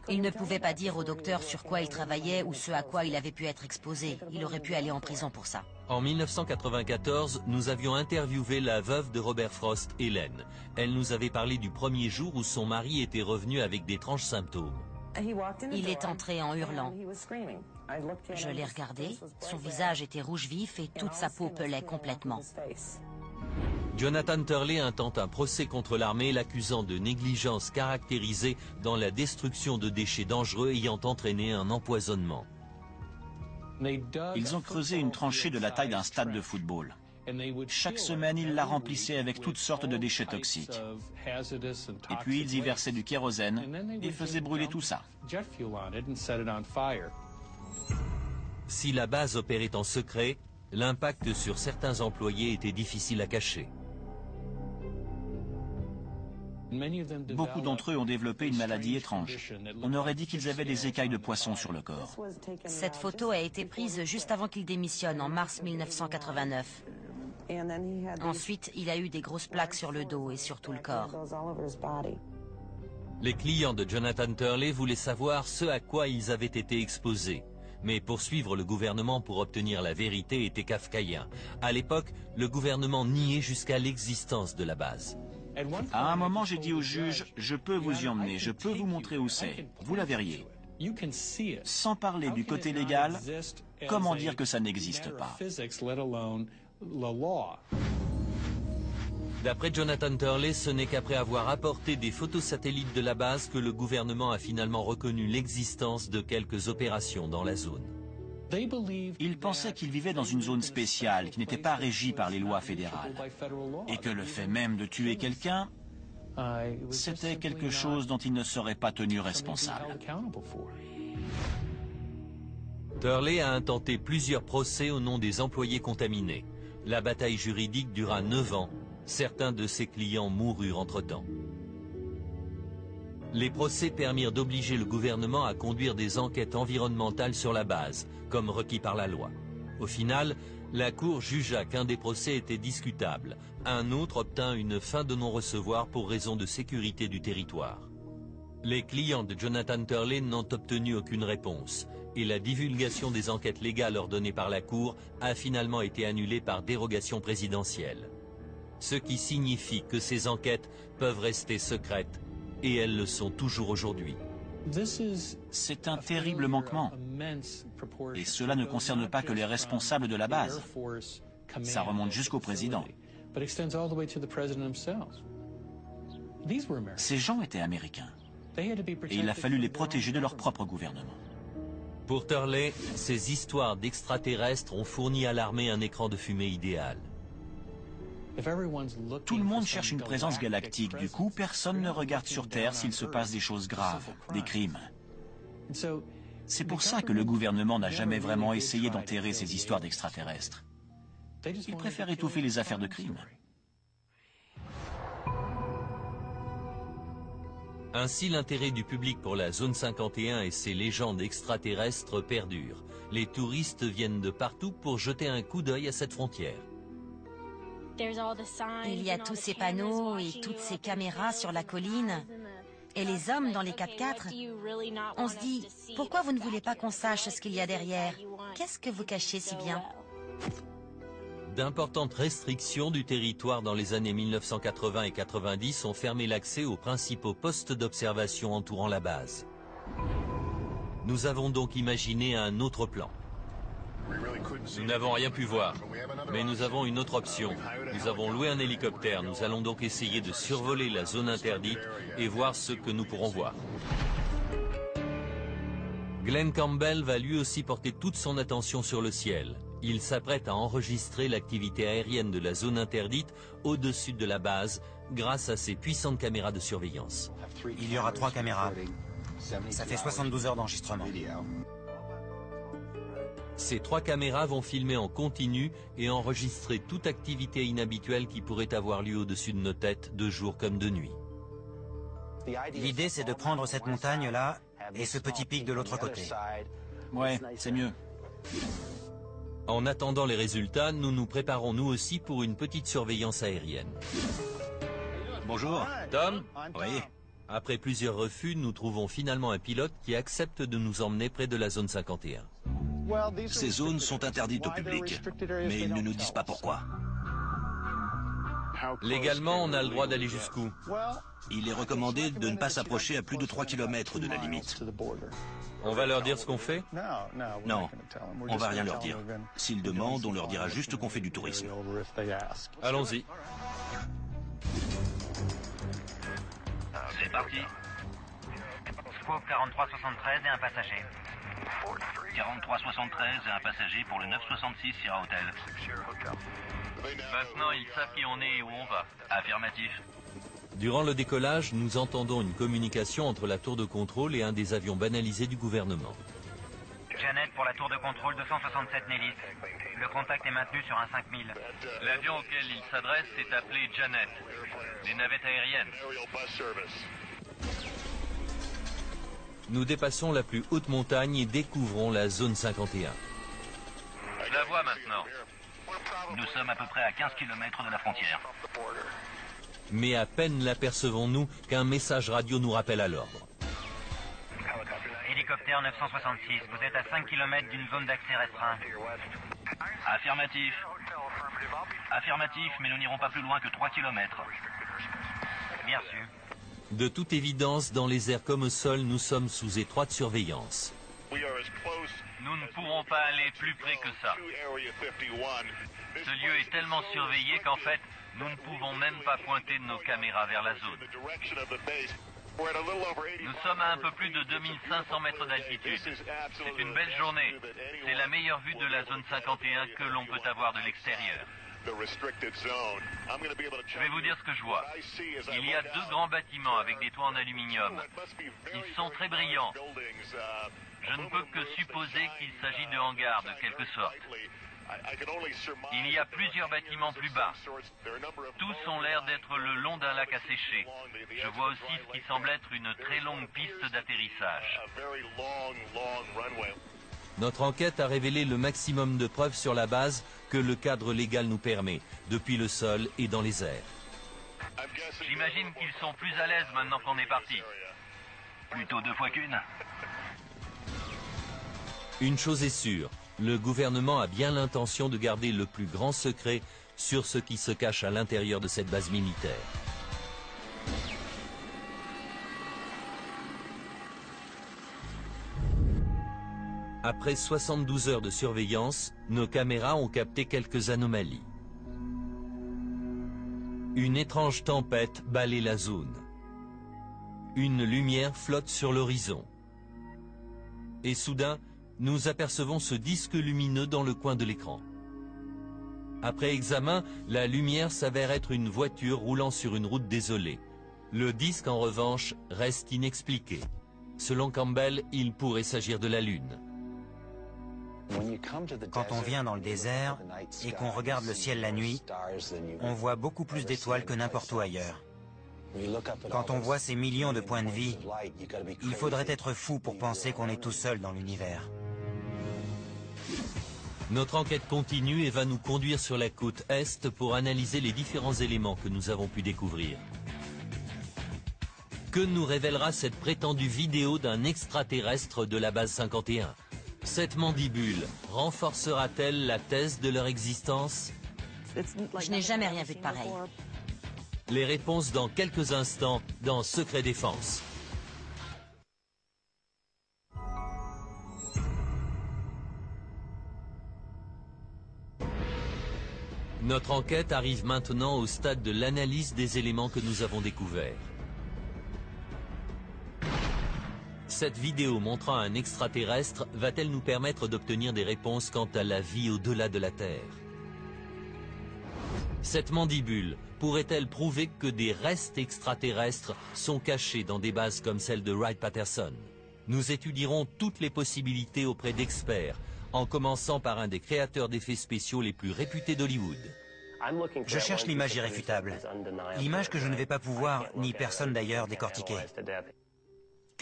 Il ne pouvait pas dire au docteur sur quoi il travaillait ou ce à quoi il avait pu être exposé. Il aurait pu aller en prison pour ça. En 1994, nous avions interviewé la veuve de Robert Frost, Hélène. Elle nous avait parlé du premier jour où son mari était revenu avec d'étranges symptômes. Il est entré en hurlant. Je l'ai regardé, son visage était rouge vif et toute sa peau pelait complètement. Jonathan Turley intente un procès contre l'armée l'accusant de négligence caractérisée dans la destruction de déchets dangereux ayant entraîné un empoisonnement. Ils ont creusé une tranchée de la taille d'un stade de football. Chaque semaine, ils la remplissaient avec toutes sortes de déchets toxiques. Et puis, ils y versaient du kérosène et faisaient brûler tout ça. Si la base opérait en secret, l'impact sur certains employés était difficile à cacher. Beaucoup d'entre eux ont développé une maladie étrange. On aurait dit qu'ils avaient des écailles de poisson sur le corps. Cette photo a été prise juste avant qu'il démissionne, en mars 1989. Ensuite, il a eu des grosses plaques sur le dos et sur tout le corps. Les clients de Jonathan Turley voulaient savoir ce à quoi ils avaient été exposés. Mais poursuivre le gouvernement pour obtenir la vérité était kafkaïen. À l'époque, le gouvernement niait jusqu'à l'existence de la base. À un moment, j'ai dit au juge, je peux vous y emmener, je peux vous montrer où c'est. Vous la verriez. Sans parler du côté légal, comment dire que ça n'existe pas? D'après Jonathan Turley, ce n'est qu'après avoir apporté des photos satellites de la base que le gouvernement a finalement reconnu l'existence de quelques opérations dans la zone. Ils pensaient qu'ils vivaient dans une zone spéciale qui n'était pas régie par les lois fédérales et que le fait même de tuer quelqu'un, c'était quelque chose dont ils ne seraient pas tenus responsables. Turley a intenté plusieurs procès au nom des employés contaminés. La bataille juridique dura neuf ans Certains de ses clients moururent entre-temps. Les procès permirent d'obliger le gouvernement à conduire des enquêtes environnementales sur la base, comme requis par la loi. Au final, la Cour jugea qu'un des procès était discutable. Un autre obtint une fin de non-recevoir pour raison de sécurité du territoire. Les clients de Jonathan Turley n'ont obtenu aucune réponse et la divulgation des enquêtes légales ordonnées par la Cour a finalement été annulée par dérogation présidentielle ce qui signifie que ces enquêtes peuvent rester secrètes, et elles le sont toujours aujourd'hui. C'est un terrible manquement. Et cela ne concerne pas que les responsables de la base. Ça remonte jusqu'au président. Ces gens étaient américains. Et il a fallu les protéger de leur propre gouvernement. Pour Turley, ces histoires d'extraterrestres ont fourni à l'armée un écran de fumée idéal. Tout le monde cherche une présence galactique, du coup, personne ne regarde sur Terre s'il se passe des choses graves, des crimes. C'est pour ça que le gouvernement n'a jamais vraiment essayé d'enterrer ces histoires d'extraterrestres. Il préfère étouffer les affaires de crime. Ainsi, l'intérêt du public pour la zone 51 et ses légendes extraterrestres perdure. Les touristes viennent de partout pour jeter un coup d'œil à cette frontière. Il y a tous ces panneaux et toutes ces caméras sur la colline. Et les hommes dans les 4x4, on se dit, pourquoi vous ne voulez pas qu'on sache ce qu'il y a derrière? Qu'est-ce que vous cachez si bien? D'importantes restrictions du territoire dans les années 1980 et 90 ont fermé l'accès aux principaux postes d'observation entourant la base. Nous avons donc imaginé un autre plan. Nous n'avons rien pu voir, mais nous avons une autre option. Nous avons loué un hélicoptère, nous allons donc essayer de survoler la zone interdite et voir ce que nous pourrons voir. Glenn Campbell va lui aussi porter toute son attention sur le ciel. Il s'apprête à enregistrer l'activité aérienne de la zone interdite au-dessus de la base grâce à ses puissantes caméras de surveillance. Il y aura trois caméras. Ça fait 72 heures d'enregistrement. Ces trois caméras vont filmer en continu et enregistrer toute activité inhabituelle qui pourrait avoir lieu au-dessus de nos têtes de jour comme de nuit. L'idée, c'est de prendre cette montagne-là et ce petit pic de l'autre côté. Ouais, c'est mieux. En attendant les résultats, nous nous préparons nous aussi pour une petite surveillance aérienne. Bonjour. Tom Oui. Après plusieurs refus, nous trouvons finalement un pilote qui accepte de nous emmener près de la zone 51. Ces zones sont interdites au public, mais ils ne nous disent pas pourquoi. Légalement, on a le droit d'aller jusqu'où? Il est recommandé de ne pas s'approcher à plus de 3 km de la limite. On va leur dire ce qu'on fait? Non, on va rien leur dire. S'ils demandent, on leur dira juste qu'on fait du tourisme. Allons-y. C'est parti. Scope 4373 et un passager. 4373 et un passager pour le 966 Sierra Hotel. Maintenant, ils savent qui on est et où on va. Affirmatif. Durant le décollage, nous entendons une communication entre la tour de contrôle et un des avions banalisés du gouvernement. Janet pour la tour de contrôle 267 Nellis. Le contact est maintenu sur un 5000. L'avion auquel il s'adresse est appelé Janet. Des navettes aériennes. Nous dépassons la plus haute montagne et découvrons la zone 51. Je la vois maintenant. Nous sommes à peu près à 15 km de la frontière. Mais à peine l'apercevons-nous qu'un message radio nous rappelle à l'ordre. Hélicoptère 966, vous êtes à 5 km d'une zone d'accès restreint. Affirmatif. Affirmatif, mais nous n'irons pas plus loin que 3 km. Bien sûr. De toute évidence, dans les airs comme au sol, nous sommes sous étroite surveillance. Nous ne pourrons pas aller plus près que ça. Ce lieu est tellement surveillé qu'en fait, nous ne pouvons même pas pointer nos caméras vers la zone. Nous sommes à un peu plus de 2500 mètres d'altitude. C'est une belle journée. C'est la meilleure vue de la zone 51 que l'on peut avoir de l'extérieur. Je vais vous dire ce que je vois. Il y a deux grands bâtiments avec des toits en aluminium. Ils sont très brillants. Je ne peux que supposer qu'il s'agit de hangars de quelque sorte. Il y a plusieurs bâtiments plus bas. Tous ont l'air d'être le long d'un lac asséché. Je vois aussi ce qui semble être une très longue piste d'atterrissage. Notre enquête a révélé le maximum de preuves sur la base que le cadre légal nous permet, depuis le sol et dans les airs. J'imagine qu'ils sont plus à l'aise maintenant qu'on est parti. Plutôt deux fois qu'une. Une chose est sûre, le gouvernement a bien l'intention de garder le plus grand secret sur ce qui se cache à l'intérieur de cette base militaire. Après 72 heures de surveillance, nos caméras ont capté quelques anomalies. Une étrange tempête balaye la zone. Une lumière flotte sur l'horizon. Et soudain, nous apercevons ce disque lumineux dans le coin de l'écran. Après examen, la lumière s'avère être une voiture roulant sur une route désolée. Le disque, en revanche, reste inexpliqué. Selon Campbell, il pourrait s'agir de la Lune. Quand on vient dans le désert et qu'on regarde le ciel la nuit, on voit beaucoup plus d'étoiles que n'importe où ailleurs. Quand on voit ces millions de points de vie, il faudrait être fou pour penser qu'on est tout seul dans l'univers. Notre enquête continue et va nous conduire sur la côte Est pour analyser les différents éléments que nous avons pu découvrir. Que nous révélera cette prétendue vidéo d'un extraterrestre de la base 51 Cette mandibule renforcera-t-elle la thèse de leur existence? Je n'ai jamais rien vu de pareil. Les réponses dans quelques instants dans Secret Défense. Notre enquête arrive maintenant au stade de l'analyse des éléments que nous avons découverts. Cette vidéo montrant un extraterrestre va-t-elle nous permettre d'obtenir des réponses quant à la vie au-delà de la Terre? Cette mandibule pourrait-elle prouver que des restes extraterrestres sont cachés dans des bases comme celle de Wright-Patterson Nous étudierons toutes les possibilités auprès d'experts, en commençant par un des créateurs d'effets spéciaux les plus réputés d'Hollywood. Je cherche l'image irréfutable. L'image que je ne vais pas pouvoir, ni personne d'ailleurs, décortiquer.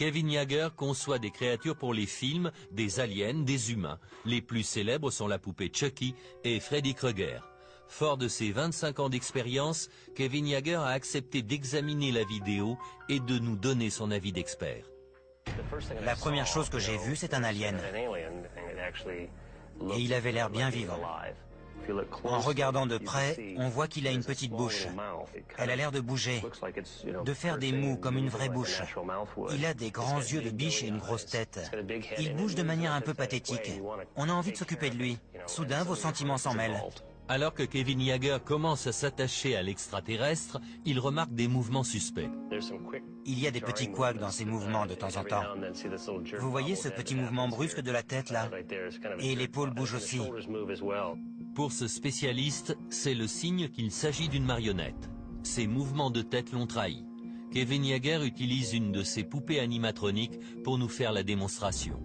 Kevin Yeager conçoit des créatures pour les films, des aliens, des humains. Les plus célèbres sont la poupée Chucky et Freddy Krueger. Fort de ses 25 ans d'expérience, Kevin Yeager a accepté d'examiner la vidéo et de nous donner son avis d'expert. La première chose que j'ai vue, c'est un alien. Et il avait l'air bien vivant. En regardant de près, on voit qu'il a une petite bouche. Elle a l'air de bouger, de faire des mous comme une vraie bouche. Il a des grands yeux de biche et une grosse tête. Il bouge de manière un peu pathétique. On a envie de s'occuper de lui. Soudain, vos sentiments s'en mêlent. Alors que Kevin Yeager commence à s'attacher à l'extraterrestre, il remarque des mouvements suspects. Il y a des petits couacs dans ces mouvements de temps en temps. Vous voyez ce petit mouvement brusque de la tête là? Et l'épaule bouge aussi. Pour ce spécialiste, c'est le signe qu'il s'agit d'une marionnette. Ses mouvements de tête l'ont trahi. Kevin Yeager utilise une de ses poupées animatroniques pour nous faire la démonstration.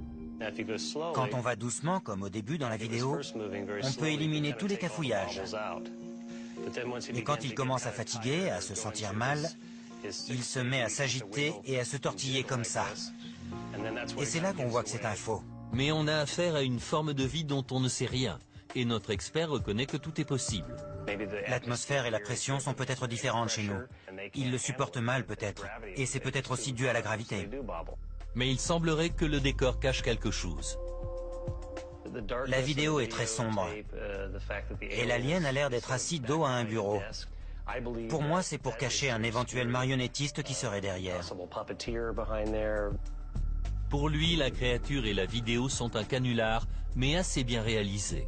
Quand on va doucement, comme au début dans la vidéo, on peut éliminer tous les cafouillages. Et quand il commence à fatiguer, à se sentir mal, il se met à s'agiter et à se tortiller comme ça. Et c'est là qu'on voit que c'est un faux. Mais on a affaire à une forme de vie dont on ne sait rien, et notre expert reconnaît que tout est possible. L'atmosphère et la pression sont peut-être différentes chez nous. Il le supporte mal peut-être, et c'est peut-être aussi dû à la gravité. Mais il semblerait que le décor cache quelque chose. La vidéo est très sombre. Et l'alien a l'air d'être assis dos à un bureau. Pour moi, c'est pour cacher un éventuel marionnettiste qui serait derrière. Pour lui, la créature et la vidéo sont un canular, mais assez bien réalisé.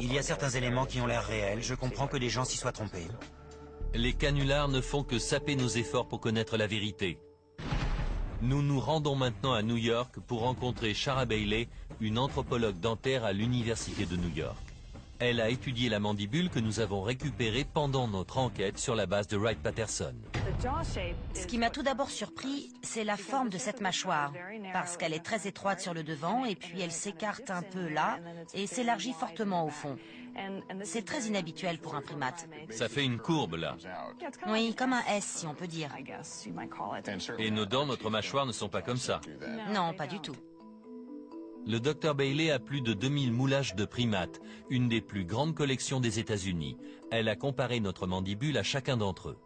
Il y a certains éléments qui ont l'air réels, je comprends que les gens s'y soient trompés. Les canulars ne font que saper nos efforts pour connaître la vérité. Nous nous rendons maintenant à New York pour rencontrer Shara Bailey, une anthropologue dentaire à l'Université de New York. Elle a étudié la mandibule que nous avons récupérée pendant notre enquête sur la base de Wright-Patterson. Ce qui m'a tout d'abord surpris, c'est la forme de cette mâchoire, parce qu'elle est très étroite sur le devant et puis elle s'écarte un peu là et s'élargit fortement au fond. C'est très inhabituel pour un primate. Ça fait une courbe là. Oui, comme un S si on peut dire. Et nos dents, notre mâchoire ne sont pas comme ça. Non, pas du tout. Le Dr Bailey a plus de 2000 moulages de primates, une des plus grandes collections des États-Unis. Elle a comparé notre mandibule à chacun d'entre eux.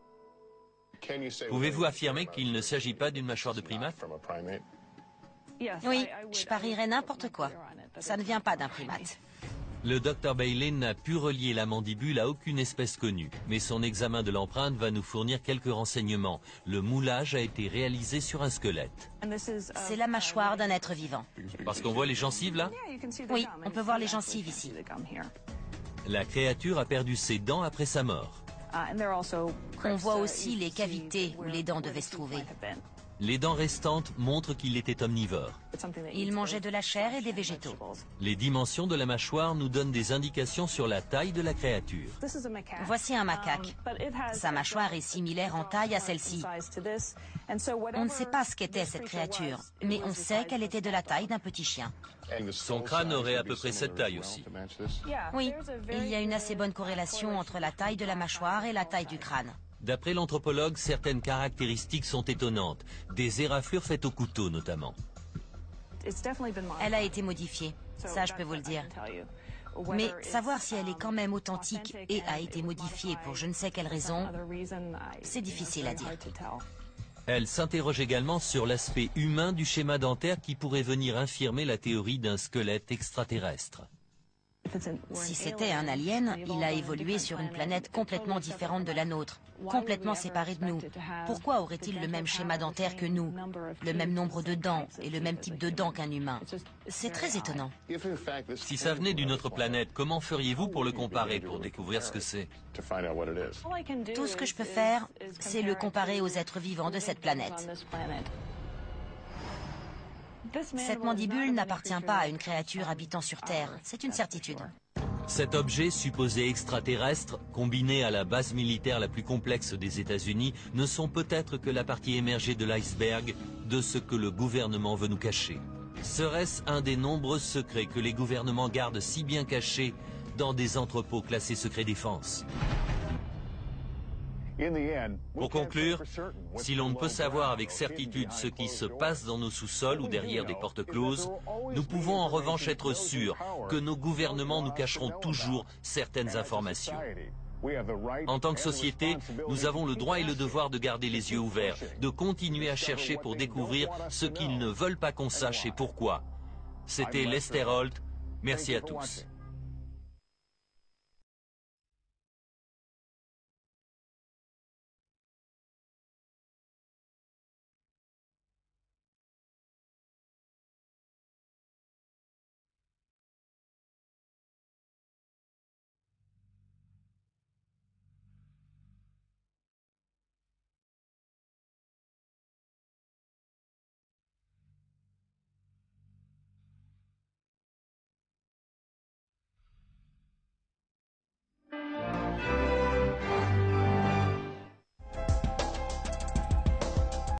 Pouvez-vous affirmer qu'il ne s'agit pas d'une mâchoire de primate? Oui, je parierais n'importe quoi. Ça ne vient pas d'un primate. Le Dr Bailey n'a pu relier la mandibule à aucune espèce connue, mais son examen de l'empreinte va nous fournir quelques renseignements. Le moulage a été réalisé sur un squelette. C'est la mâchoire d'un être vivant. Parce qu'on voit les gencives là? Oui, on peut voir les gencives ici. La créature a perdu ses dents après sa mort. On voit aussi les cavités où les dents devaient se trouver. Les dents restantes montrent qu'il était omnivore. Il mangeait de la chair et des végétaux. Les dimensions de la mâchoire nous donnent des indications sur la taille de la créature. Voici un macaque. Sa mâchoire est similaire en taille à celle-ci. On ne sait pas ce qu'était cette créature, mais on sait qu'elle était de la taille d'un petit chien. Son crâne aurait à peu près cette taille aussi. Oui, il y a une assez bonne corrélation entre la taille de la mâchoire et la taille du crâne. D'après l'anthropologue, certaines caractéristiques sont étonnantes. Des éraflures faites au couteau notamment. Elle a été modifiée, ça je peux vous le dire. Mais savoir si elle est quand même authentique et a été modifiée pour je ne sais quelle raison, c'est difficile à dire. Elle s'interroge également sur l'aspect humain du schéma dentaire qui pourrait venir infirmer la théorie d'un squelette extraterrestre. Si c'était un alien, il a évolué sur une planète complètement différente de la nôtre, complètement séparée de nous. Pourquoi aurait-il le même schéma dentaire que nous, le même nombre de dents et le même type de dents qu'un humain? C'est très étonnant. Si ça venait d'une autre planète, comment feriez-vous pour le comparer, pour découvrir ce que c'est? Tout ce que je peux faire, c'est le comparer aux êtres vivants de cette planète. Cette mandibule n'appartient pas à une créature habitant sur Terre, c'est une certitude. Cet objet supposé extraterrestre, combiné à la base militaire la plus complexe des États-Unis, ne sont peut-être que la partie émergée de l'iceberg de ce que le gouvernement veut nous cacher. Serait-ce un des nombreux secrets que les gouvernements gardent si bien cachés dans des entrepôts classés secret défense? Pour conclure, si l'on ne peut savoir avec certitude ce qui se passe dans nos sous-sols ou derrière des portes closes, nous pouvons en revanche être sûrs que nos gouvernements nous cacheront toujours certaines informations. En tant que société, nous avons le droit et le devoir de garder les yeux ouverts, de continuer à chercher pour découvrir ce qu'ils ne veulent pas qu'on sache et pourquoi. C'était Lester Holt. Merci à tous.